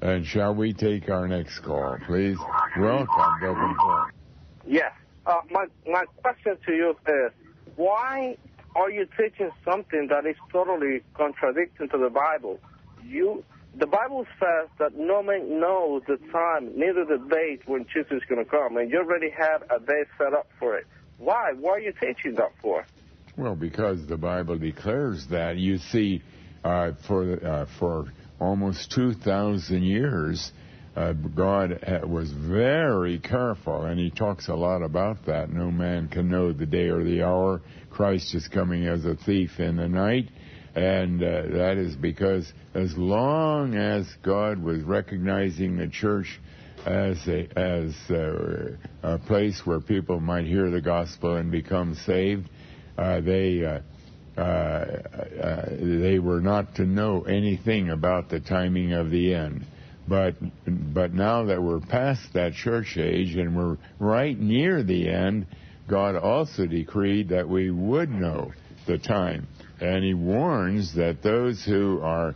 [SPEAKER 1] And shall we take our next call, please? Welcome, Open Forum.
[SPEAKER 6] Yes. Uh, my my question to you is, why are you teaching something that is totally contradicting to the Bible? You, the Bible says that no man knows the time, neither the date when Jesus is going to come, and you already have a day set up for it. Why? Why are you teaching that for?
[SPEAKER 1] Well, because the Bible declares that. You see, uh, for uh, for almost two thousand years, uh, God uh, was very careful, and He talks a lot about that. No man can know the day or the hour. Christ is coming as a thief in the night, and uh, that is because as long as God was recognizing the church as a as a, a place where people might hear the gospel and become saved, uh, they uh, uh, uh, they were not to know anything about the timing of the end. But but now that we're past that church age and we're right near the end, God also decreed that we would know the time. And he warns that those who are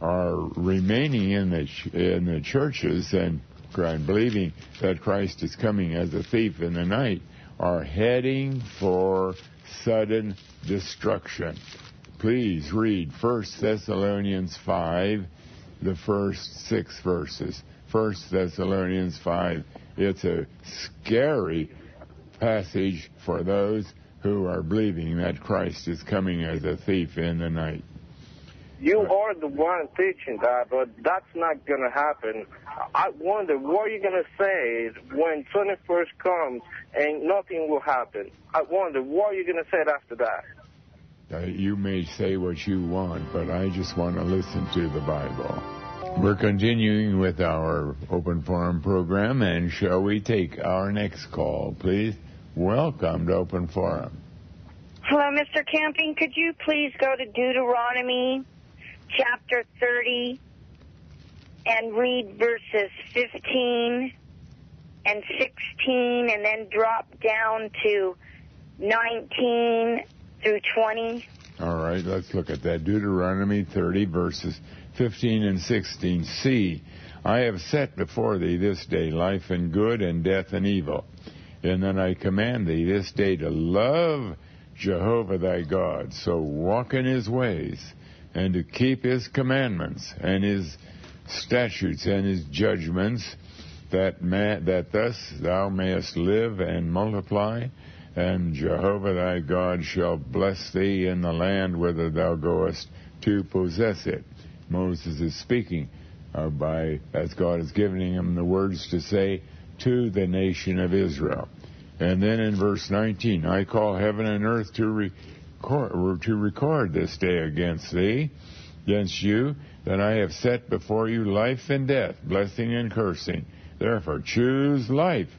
[SPEAKER 1] are remaining in the in the churches and and believing that Christ is coming as a thief in the night are heading for sudden destruction. Please read 1 Thessalonians 5, the first six verses. 1 Thessalonians 5. It's a scary passage for those who are believing that Christ is coming as a thief in the night.
[SPEAKER 6] You are the one teaching that, but that's not going to happen. I wonder what you're going to say when 21st comes and nothing will happen. I wonder what you're going to say after that.
[SPEAKER 1] Uh, you may say what you want, but I just want to listen to the Bible. We're continuing with our open forum program, and shall we take our next call, please? Welcome to Open Forum.
[SPEAKER 17] Hello, Mr. Camping. Could you please go to Deuteronomy chapter 30 and read verses 15 and 16 and then drop down to 19 through 20?
[SPEAKER 1] All right, let's look at that. Deuteronomy 30, verses 15 and 16. See, I have set before thee this day life and good and death and evil. And then I command thee this day to love Jehovah thy God. So walk in his ways and to keep his commandments and his statutes and his judgments that, that thus thou mayest live and multiply and Jehovah thy God shall bless thee in the land whither thou goest to possess it. Moses is speaking uh, by, as God is giving him the words to say to the nation of Israel. And then in verse 19, I call heaven and earth to record, to record this day against thee, against you, that I have set before you life and death, blessing and cursing. Therefore choose life,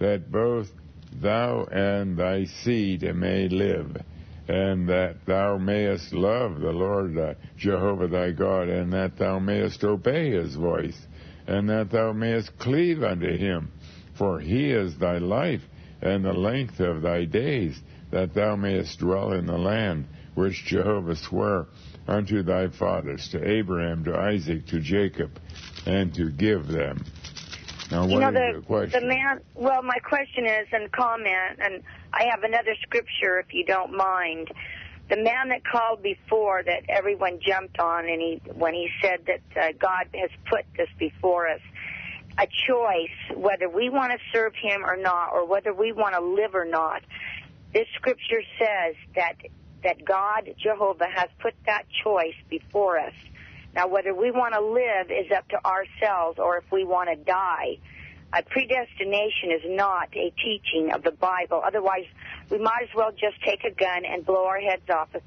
[SPEAKER 1] that both thou and thy seed may live, and that thou mayest love the Lord Jehovah thy God, and that thou mayest obey his voice, and that thou mayest cleave unto him. For he is thy life, and the length of thy days, that thou mayest dwell in the land which Jehovah sware unto thy fathers, to Abraham, to Isaac, to Jacob, and to give them. Now,
[SPEAKER 17] you
[SPEAKER 1] what
[SPEAKER 17] know,
[SPEAKER 1] is
[SPEAKER 17] the,
[SPEAKER 1] your question?
[SPEAKER 17] the man, well, my question is, and comment, and I have another scripture if you don't mind. The man that called before that everyone jumped on, and he, when he said that uh, God has put this before us, a choice whether we want to serve him or not, or whether we want to live or not. This scripture says that that God, Jehovah, has put that choice before us. Now, whether we want to live is up to ourselves, or if we want to die. A predestination is not a teaching of the Bible. Otherwise, we might as well just take a gun and blow our heads off if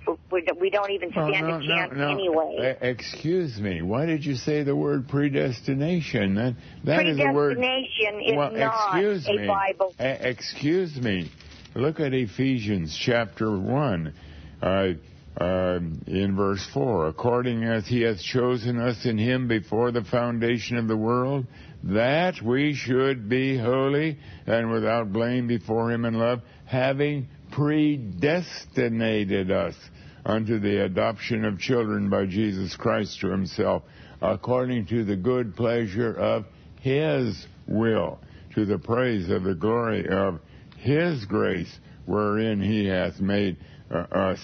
[SPEAKER 17] we don't even
[SPEAKER 1] Oh,
[SPEAKER 17] stand
[SPEAKER 1] no,
[SPEAKER 17] a chance
[SPEAKER 1] no, no.
[SPEAKER 17] anyway.
[SPEAKER 1] Excuse me. Why did you say the word predestination? That, that is a word.
[SPEAKER 17] Predestination is
[SPEAKER 1] well,
[SPEAKER 17] not
[SPEAKER 1] excuse
[SPEAKER 17] a
[SPEAKER 1] me.
[SPEAKER 17] Bible.
[SPEAKER 1] Uh, excuse me. Look at Ephesians chapter 1. Uh, uh, in verse 4, according as he hath chosen us in him before the foundation of the world, that we should be holy and without blame before him in love, having predestinated us unto the adoption of children by Jesus Christ to himself, according to the good pleasure of his will, to the praise of the glory of his grace, wherein he hath made uh, us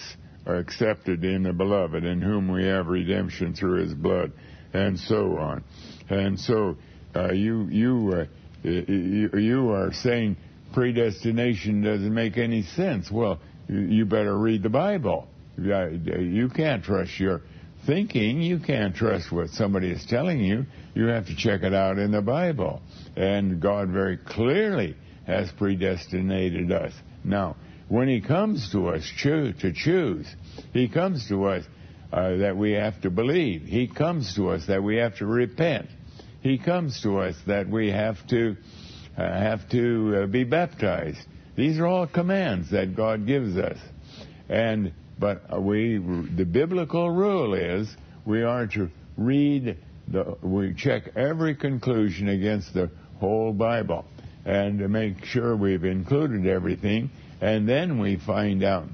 [SPEAKER 1] accepted in the beloved, in whom we have redemption through his blood, and so on. And so uh, you you, uh, you you are saying predestination doesn't make any sense. Well, you, better read the Bible. You can't trust your thinking. You can't trust what somebody is telling you. You have to check it out in the Bible. And God very clearly has predestinated us. Now, when He comes to us to choose, He comes to us uh, that we have to believe. He comes to us that we have to repent. He comes to us that we have to uh, have to uh, be baptized. These are all commands that God gives us. And but we the biblical rule is we are to read the we check every conclusion against the whole Bible and to make sure we've included everything and then we find out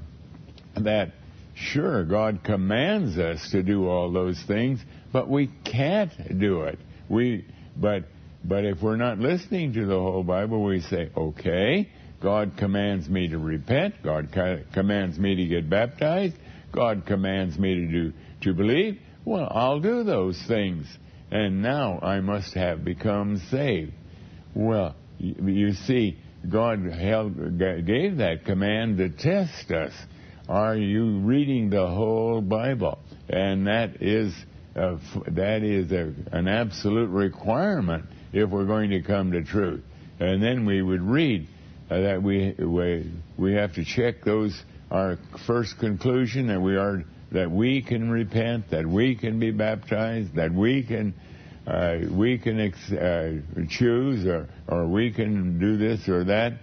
[SPEAKER 1] that sure, God commands us to do all those things, but we can't do it. We, but, but if we're not listening to the whole Bible, we say, okay, God commands me to repent. God co- commands me to get baptized. God commands me to do, to believe. Well, I'll do those things. And now I must have become saved. Well, you, you see, God held, gave that command to test us. Are you reading the whole Bible? And that is a, that is a, an absolute requirement if we're going to come to truth. And then we would read uh, that we, we we have to check those our first conclusion that we are that we can repent, that we can be baptized, that we can uh, we can ex- uh, choose or, or we can do this or that.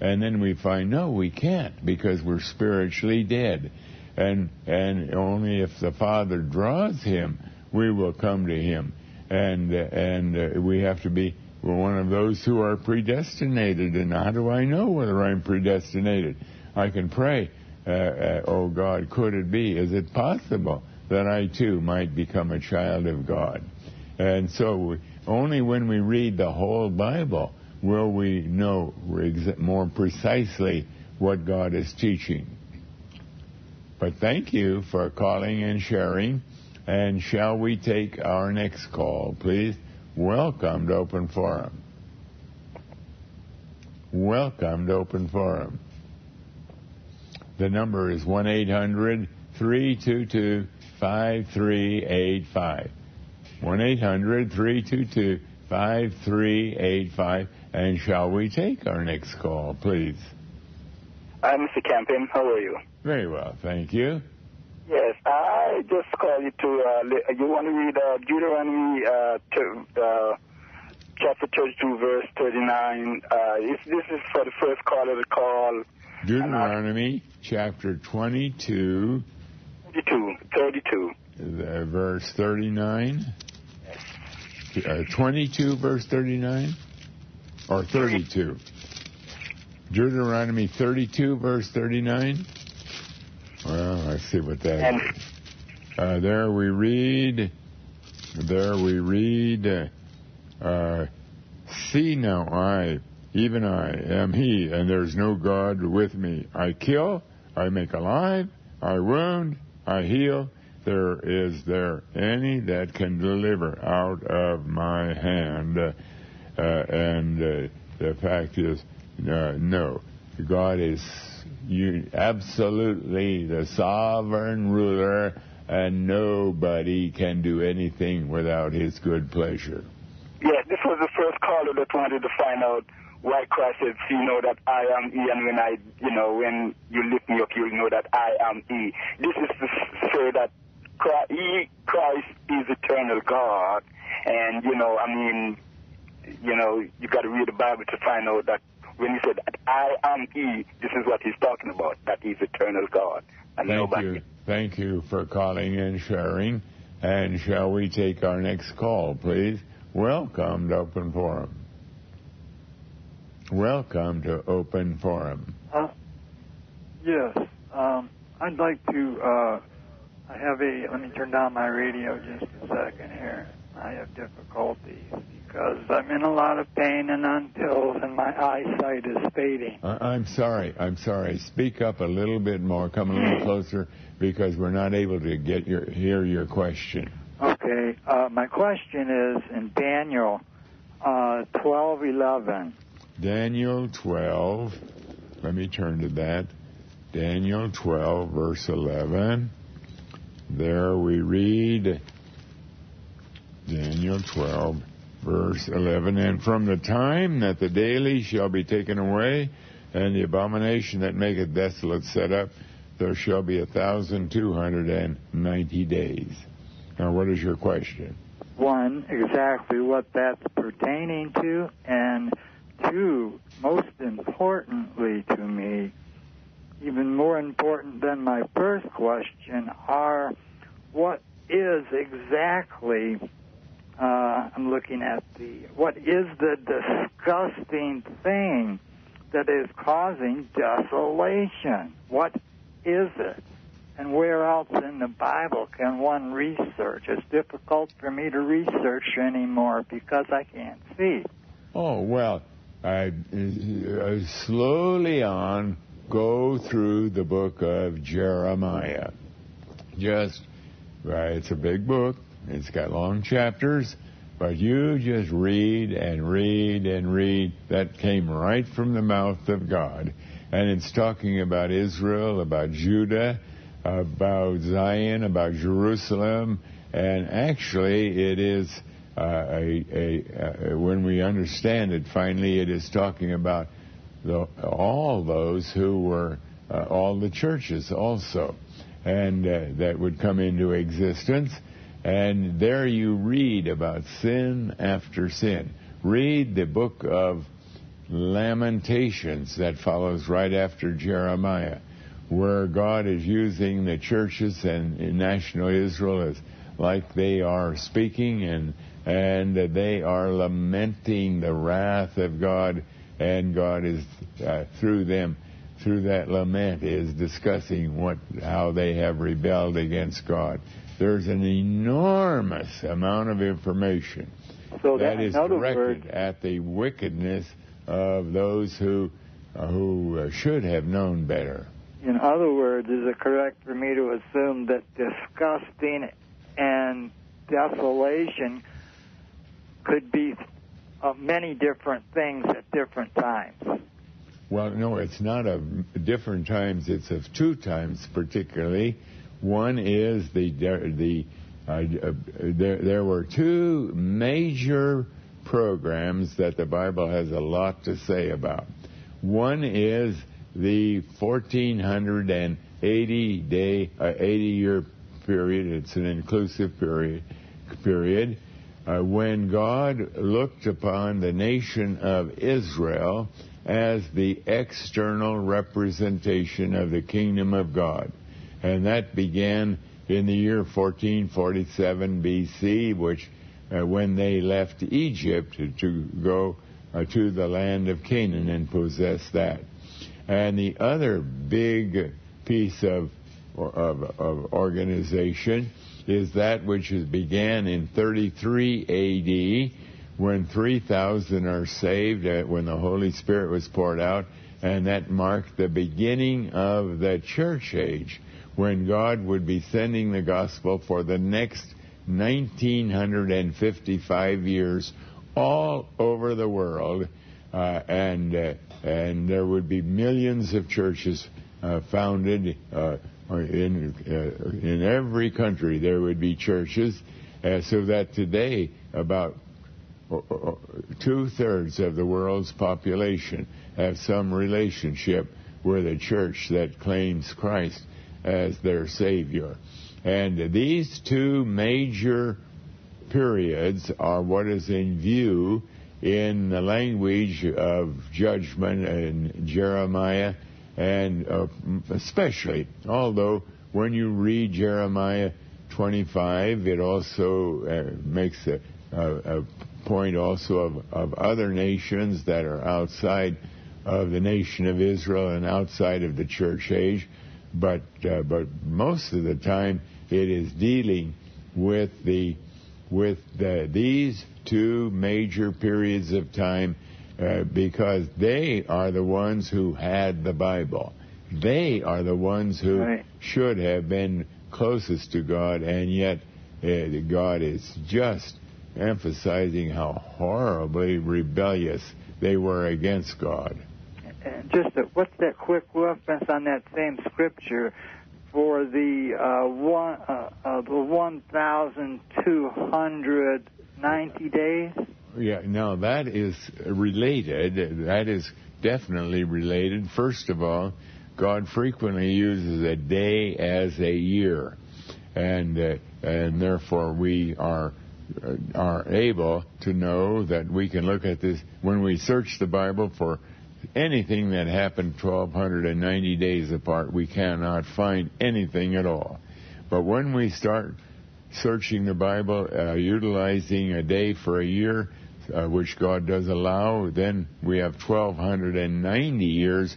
[SPEAKER 1] And then we find, no, we can't because we're spiritually dead. And, and only if the Father draws him, we will come to him. And, and uh, we have to be one of those who are predestinated. And how do I know whether I'm predestinated? I can pray, uh, uh, oh God, could it be? Is it possible that I too might become a child of God? And so we, only when we read the whole Bible will we know more precisely what God is teaching. But thank you for calling and sharing. And shall we take our next call, please? Welcome to Open Forum. Welcome to Open Forum. The number is 1 800 322 5385. 1 800 322 5385. And shall we take our next call, please?
[SPEAKER 18] Uh, Hi, Mr. Camping. How are you?
[SPEAKER 1] Very well, thank you.
[SPEAKER 18] Yes, I just called you to, uh, you want to read uh, Deuteronomy uh, to, uh, chapter 32, verse 39. Uh, this, this is for the first caller to call.
[SPEAKER 1] Deuteronomy chapter 22.
[SPEAKER 18] 32, 32.
[SPEAKER 1] Uh, verse 39. Uh, 22, verse 39? Or 32? Deuteronomy 32, verse 39? I see what that is. Uh, there we read, there we read, uh, See now, I, even I, am He, and there's no God with me. I kill, I make alive, I wound, I heal, there is there any that can deliver out of my hand? Uh, and uh, the fact is, uh, no. God is you, absolutely the sovereign ruler, and nobody can do anything without his good pleasure.
[SPEAKER 18] Yeah, this was the first caller that wanted to find out why Christ said, you know that I am E, and when I, you know, when you lift me up, you'll know that I am E. This is to say that Christ, he, Christ is eternal God, and you know, I mean, you know, you got to read the Bible to find out that when he said, "I am He," this is what he's talking about. That He's eternal God, and
[SPEAKER 1] Thank
[SPEAKER 18] nobody.
[SPEAKER 1] you. Thank you for calling and sharing. And shall we take our next call, please? Welcome to Open Forum. Welcome to Open Forum.
[SPEAKER 19] Uh, yes. Um, I'd like to. Uh, I have a. Let me turn down my radio just a second here. I have difficulties because I'm in a lot of pain and on pills, and my eyesight is fading.
[SPEAKER 1] I- I'm sorry. I'm sorry. Speak up a little bit more. Come a little closer because we're not able to get your hear your question.
[SPEAKER 19] Okay. Uh, my question is in Daniel uh, 12:11.
[SPEAKER 1] Daniel 12. Let me turn to that. Daniel 12, verse 11. There we read Daniel 12, verse 11. And from the time that the daily shall be taken away, and the abomination that maketh desolate set up, there shall be a thousand two hundred and ninety days. Now, what is your question?
[SPEAKER 19] One, exactly what that's pertaining to, and two, most importantly to me, even more important than my first question, are what is exactly, uh, I'm looking at the, what is the disgusting thing that is causing desolation? What is it? And where else in the Bible can one research? It's difficult for me to research anymore because I can't see.
[SPEAKER 1] Oh, well, I, uh, slowly on go through the book of Jeremiah. Just, right, it's a big book. It's got long chapters, but you just read and read and read. That came right from the mouth of God. And it's talking about Israel, about Judah, about Zion, about Jerusalem, and actually it is uh, a, a, uh, when we understand it finally, it is talking about the, all those who were uh, all the churches also, and uh, that would come into existence. And there you read about sin after sin. Read the book of Lamentations that follows right after Jeremiah where God is using the churches and national Israel as like they are speaking and and they are lamenting the wrath of God and God is uh, through them through that lament is discussing what how they have rebelled against God. There's an enormous amount of information
[SPEAKER 19] so
[SPEAKER 1] that,
[SPEAKER 19] that
[SPEAKER 1] is
[SPEAKER 19] directed
[SPEAKER 1] words, at the wickedness of those who uh, who uh, should have known better.
[SPEAKER 19] In other words, is it correct for me to assume that disgusting and desolation could be uh, many different things at different times?
[SPEAKER 1] Well, no, it's not of different times. It's of two times particularly. One is the the uh, uh, there there were two major programs that the Bible has a lot to say about. One is the 1480 day, uh, 80 year period. It's an inclusive period. Period uh, when God looked upon the nation of Israel as the external representation of the kingdom of God, and that began in the year 1447 BC, which uh, when they left Egypt to go uh, to the land of Canaan and possess that. And the other big piece of, of, of organization is that which began in 33 AD when 3,000 are saved, uh, when the Holy Spirit was poured out, and that marked the beginning of the church age, when God would be sending the gospel for the next 1955 years all over the world, uh, and uh, and there would be millions of churches uh, founded uh, in uh, in every country. There would be churches, uh, so that today about two thirds of the world's population have some relationship with a church that claims Christ as their Savior. And these two major periods are what is in view in the language of judgment in Jeremiah, and uh, especially, although when you read Jeremiah 25, it also uh, makes a, a, a, point also of, of other nations that are outside of the nation of Israel and outside of the church age, but uh, but most of the time it is dealing with the with the, these two major periods of time uh, because they are the ones who had the Bible. They are the ones who
[SPEAKER 19] right.
[SPEAKER 1] should have been closest to God, and yet uh, God is just emphasizing how horribly rebellious they were against God.
[SPEAKER 19] And just a, what's that quick reference on that same scripture for the uh, one uh, uh, the one thousand two hundred ninety days?
[SPEAKER 1] Yeah, no, that is related. That is definitely related. First of all, God frequently uses a day as a year, and uh, and therefore we are uh, are able to know that we can look at this when we search the Bible for anything that happened 1290 days apart. We cannot find anything at all. But when we start searching the Bible, uh, utilizing a day for a year, uh, which God does allow, then we have 1290 years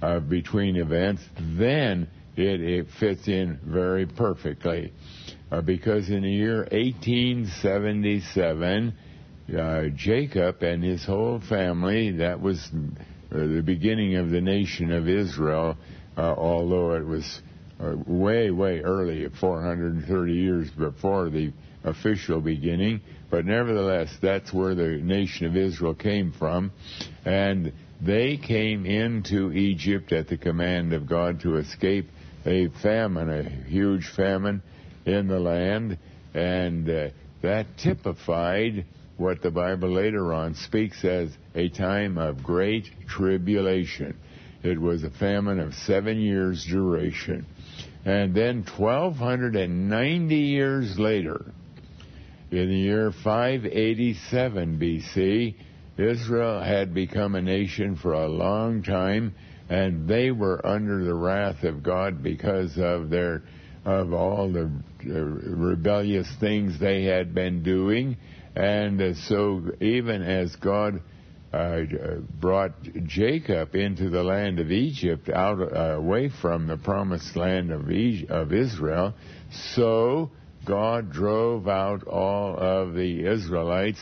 [SPEAKER 1] uh, between events. Then it, it fits in very perfectly. Uh, because in the year 1877, uh, Jacob and his whole family, that was the beginning of the nation of Israel, uh, although it was uh, way, way early, 430 years before the official beginning. But nevertheless, that's where the nation of Israel came from. And they came into Egypt at the command of God to escape a famine, a huge famine in the land. And uh, that typified what the Bible later on speaks as a time of great tribulation. It was a famine of seven years' duration. And then 1290 years later, in the year 587 BC, Israel had become a nation for a long time, and they were under the wrath of God because of their of all the rebellious things they had been doing. And so, even as God uh, brought Jacob into the land of Egypt, out uh, away from the promised land of, of Israel, so God drove out all of the Israelites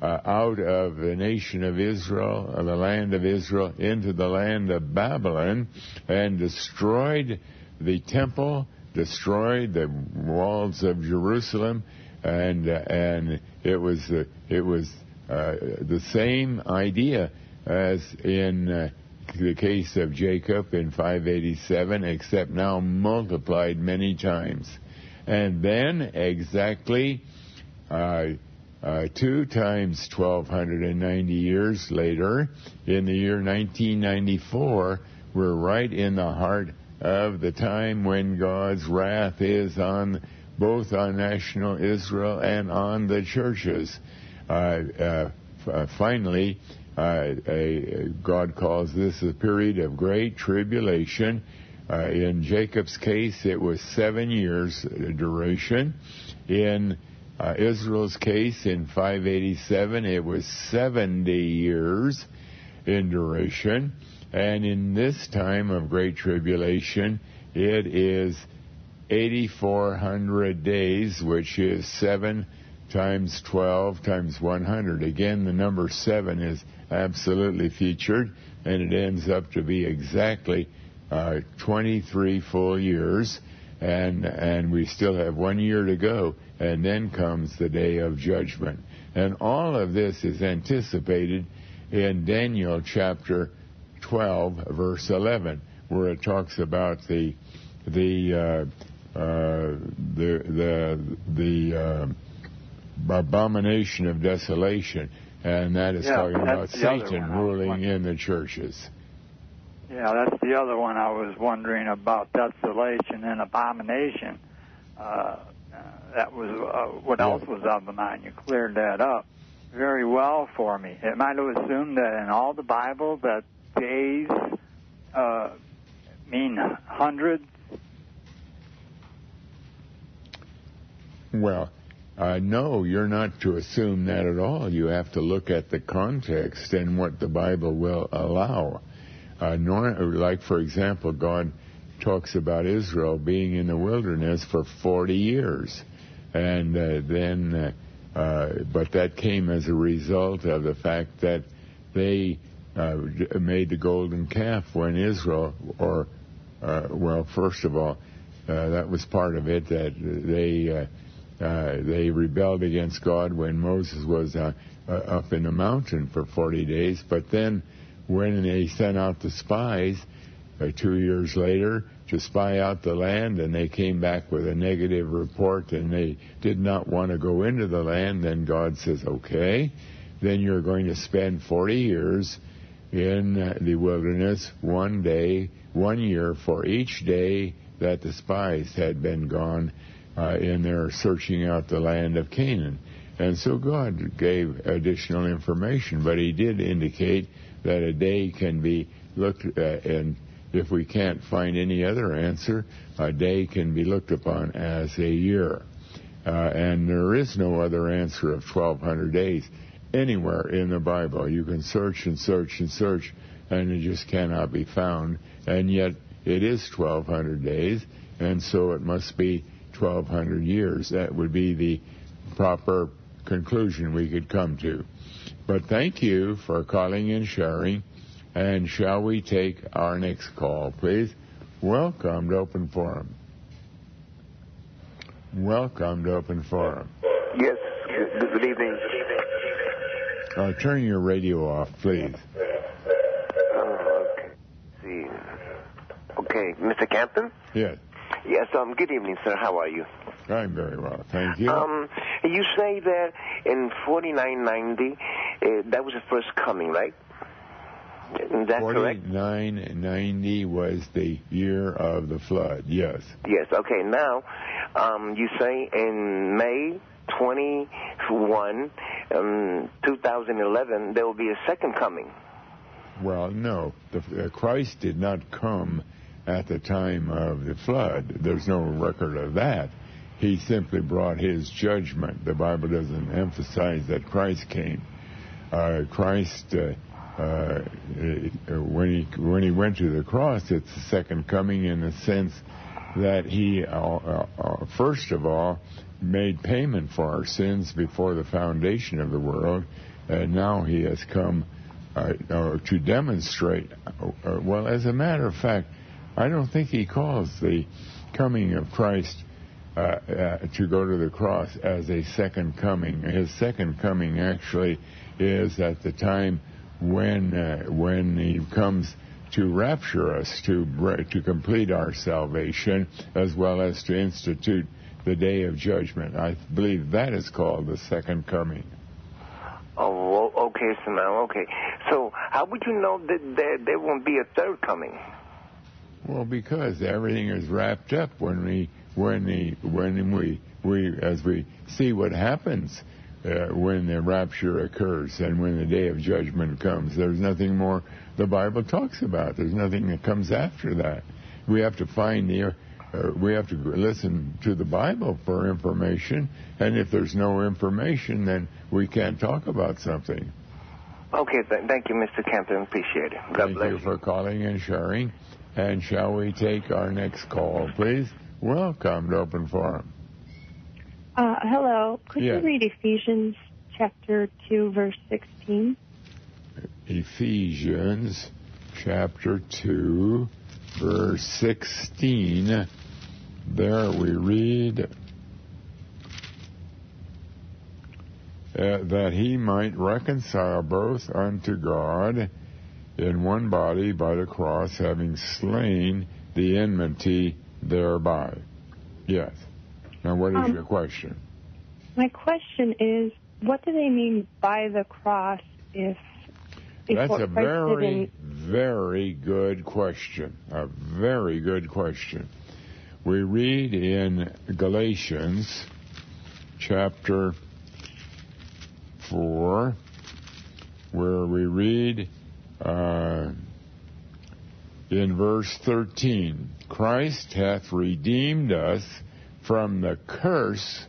[SPEAKER 1] uh, out of the nation of Israel, uh, the land of Israel, into the land of Babylon, and destroyed the temple, destroyed the walls of Jerusalem, and uh, and it was uh, it was uh, the same idea as in uh, the case of Jacob in 587, except now multiplied many times. And then exactly uh, uh, two times 1290 years later, in the year 1994, we're right in the heart of the time when God's wrath is on both on national Israel and on the churches. Uh, uh, uh finally, a, God calls this a period of great tribulation. In Jacob's case, it was seven years duration. In uh, Israel's case, in 587, it was 70 years in duration. And in this time of great tribulation, it is 8,400 days, which is 7 times 12 times 100. Again, the number 7 is absolutely featured, and it ends up to be exactly uh, 23 full years, and and we still have one year to go, and then comes the day of judgment. And all of this is anticipated in Daniel chapter 12, verse 11, where it talks about the the uh, the the the uh, abomination of desolation, and that is
[SPEAKER 19] yeah,
[SPEAKER 1] talking about Satan ruling in the churches.
[SPEAKER 19] Yeah, that's the other one I was wondering about desolation and abomination. Uh, that was uh, what else was on the mind. You cleared that up very well for me. Am I to assume that in all the Bible that days uh, mean hundreds?
[SPEAKER 1] Well, uh, no, you're not to assume that at all. You have to look at the context and what the Bible will allow. Uh, nor, like, for example, God talks about Israel being in the wilderness for 40 years. And uh, then, uh, uh, but that came as a result of the fact that they uh, made the golden calf when Israel, or, well, first of all, that was part of it, that they uh, they rebelled against God when Moses was uh, uh, up in the mountain for 40 days. But then, when they sent out the spies uh, two years later to spy out the land, and they came back with a negative report, and they did not want to go into the land, then God says, "Okay, then you're going to spend 40 years." in uh, the wilderness one day, one year for each day that the spies had been gone uh, in their searching out the land of Canaan. And so God gave additional information, but He did indicate that a day can be looked at, and if we can't find any other answer, a day can be looked upon as a year. Uh, and there is no other answer of 1,200 days anywhere in the Bible. You can search and search and search, and it just cannot be found. And yet, it is 1,200 days, and so it must be 1,200 years. That would be the proper conclusion we could come to. But thank you for calling and sharing. And shall we take our next call, please? Welcome to Open Forum. Welcome to Open Forum.
[SPEAKER 20] Yes, good, evening.
[SPEAKER 1] Uh, turn your radio off, please.
[SPEAKER 20] Uh, okay. see. Okay, Mr. Campton?
[SPEAKER 1] Yes.
[SPEAKER 20] Yes, um, good evening, sir. How are you?
[SPEAKER 1] I'm very well, thank you.
[SPEAKER 20] Um, you say that in 4990, uh, that was the first coming, right? Is that correct?
[SPEAKER 1] 4990 was the year of the flood, yes.
[SPEAKER 20] Yes, okay. Now, um, you say in May 21, um, 2011, there will be a second coming.
[SPEAKER 1] Well, no. The, uh, Christ did not come at the time of the flood. There's no record of that. He simply brought his judgment. The Bible doesn't emphasize that Christ came. Uh, Christ, uh, uh, when he when he went to the cross, it's the second coming in the sense that he, uh, uh, first of all, made payment for our sins before the foundation of the world, and now he has come uh, to demonstrate. well, as a matter of fact, I don't think he calls the coming of Christ uh, uh, to go to the cross as a second coming. His second coming actually is at the time when uh, when he comes to rapture us to to complete our salvation as well as to institute the day of judgment. I believe that is called the second coming.
[SPEAKER 20] Oh, okay, now, okay. So how would you know that there, there won't be a third coming?
[SPEAKER 1] Well, because everything is wrapped up when we when the when we we as we see what happens uh, when the rapture occurs and when the day of judgment comes. There's nothing more the Bible talks about. There's nothing that comes after that. We have to find the. Uh, we have to listen to the Bible for information, and if there's no information, then we can't talk about something.
[SPEAKER 20] Okay, th- thank you, Mr. Campton. Appreciate it. God
[SPEAKER 1] thank
[SPEAKER 20] bless
[SPEAKER 1] you for calling and sharing. And shall we take our next call, please? Welcome to Open Forum.
[SPEAKER 21] Uh, hello. Could
[SPEAKER 1] Yes.
[SPEAKER 21] you read Ephesians chapter 2, verse 16?
[SPEAKER 1] Ephesians chapter 2, verse 16. There we read uh, that he might reconcile both unto God in one body by the cross, having slain the enmity thereby. Yes. Now, what is
[SPEAKER 21] Um,
[SPEAKER 1] your question?
[SPEAKER 21] My question is, what do they mean by the cross if, if
[SPEAKER 1] That's a
[SPEAKER 21] Christ
[SPEAKER 1] very, very good question. A very good question. We read in Galatians chapter 4, where we read uh, in verse 13 Christ hath redeemed us from the curse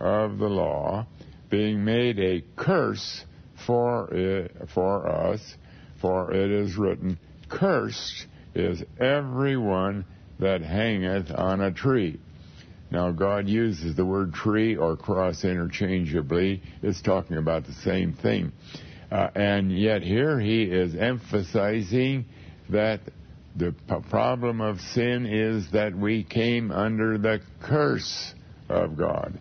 [SPEAKER 1] of the law, being made a curse for it, for us, for it is written, Cursed is everyone that hangeth on a tree. Now, God uses the word tree or cross interchangeably. It's talking about the same thing. Uh, and yet, here he is emphasizing that the p- problem of sin is that we came under the curse of God.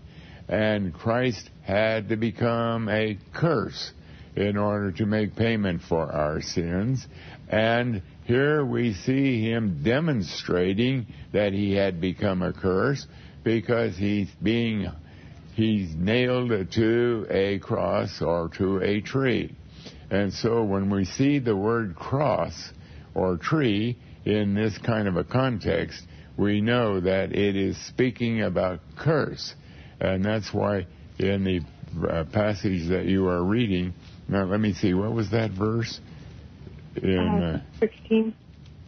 [SPEAKER 1] And Christ had to become a curse in order to make payment for our sins. And here we see him demonstrating that he had become a curse because he's being he's nailed to a cross or to a tree. And so when we see the word cross or tree in this kind of a context, we know that it is speaking about curse. And that's why in the uh, passage that you are reading, now let me see, what was that verse? In uh,
[SPEAKER 21] 16.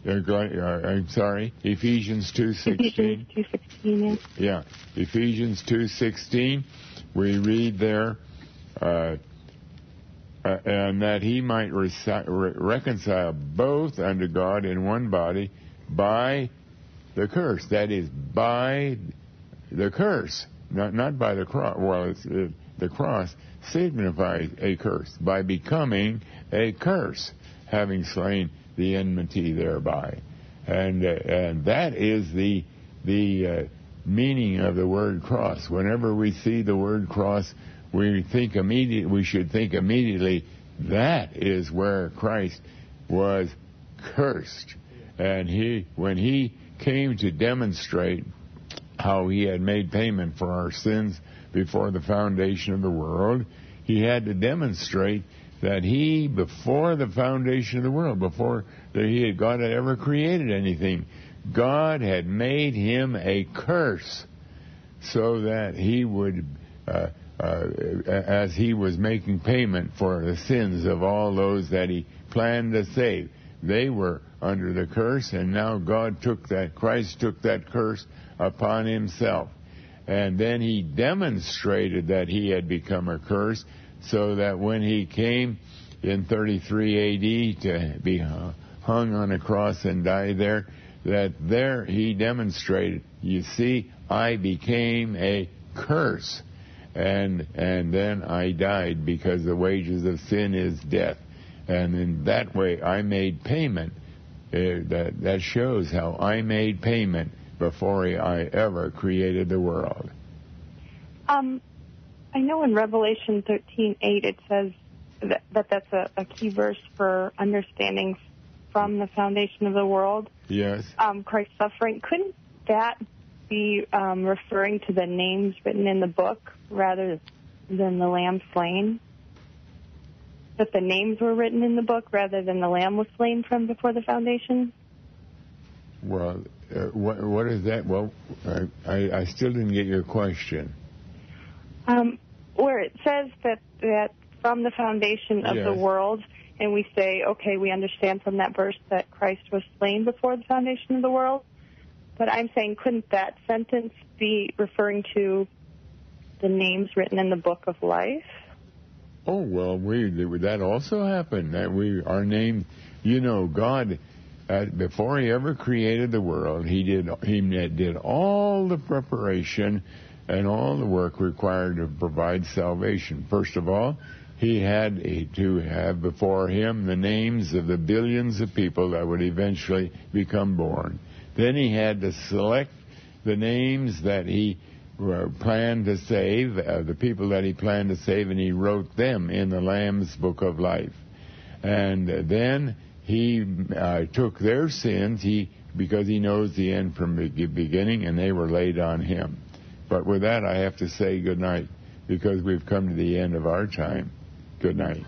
[SPEAKER 1] uh, uh, I'm sorry, Ephesians 2:16.
[SPEAKER 21] Ephesians 2.16, yes.
[SPEAKER 1] Yeah, Ephesians 2:16, we read there, uh, and that he might re- reconcile both unto God in one body by the curse. That is, by the curse, not not by the cross. Well, it's, uh, the cross signifies a curse by becoming a curse, having slain the enmity thereby, and uh, and that is the the uh, meaning of the word cross. Whenever we see the word cross, we think immediately. We should think immediately that is where Christ was cursed, and he when he came to demonstrate how he had made payment for our sins before the foundation of the world, he had to demonstrate that he, before the foundation of the world, before that he had God had ever created anything, God had made him a curse so that he would, uh, Uh, as he was making payment for the sins of all those that he planned to save. They were under the curse, and now God took that, Christ took that curse upon himself. And then he demonstrated that he had become a curse so that when he came in 33 AD to be hung on a cross and die there, that there he demonstrated, you see, I became a curse. And, and then I died because the wages of sin is death. And in that way I made payment. Uh, that, that shows how I made payment before I ever created the world.
[SPEAKER 21] Um, I know in Revelation 13:8 it says that, that that's a, a key verse for understanding from the foundation of the world.
[SPEAKER 1] Yes.
[SPEAKER 21] Um, Christ's suffering. Couldn't that be um, referring to the names written in the book rather than the lamb slain? That the names were written in the book rather than the lamb was slain from before the foundation?
[SPEAKER 1] Well, uh, what, what is that? Well, I, I still didn't get your question.
[SPEAKER 21] Um, where it says that that from the foundation of
[SPEAKER 1] Yes.
[SPEAKER 21] the world, and we say, okay, we understand from that verse that Christ was slain before the foundation of the world. But I'm saying, couldn't that sentence be referring to the names written in the book of life?
[SPEAKER 1] Oh well, we that also happened. That we our name, you know, God uh, before He ever created the world, He did He did all the preparation and all the work required to provide salvation. First of all, He had to have before Him the names of the billions of people that would eventually become born. Then He had to select the names that He uh, planned to save, uh, the people that he planned to save, and he wrote them in the Lamb's Book of Life. And then he uh, took their sins, he because he knows the end from the beginning, and they were laid on him. But with that, I have to say good night because we've come to the end of our time. Good night.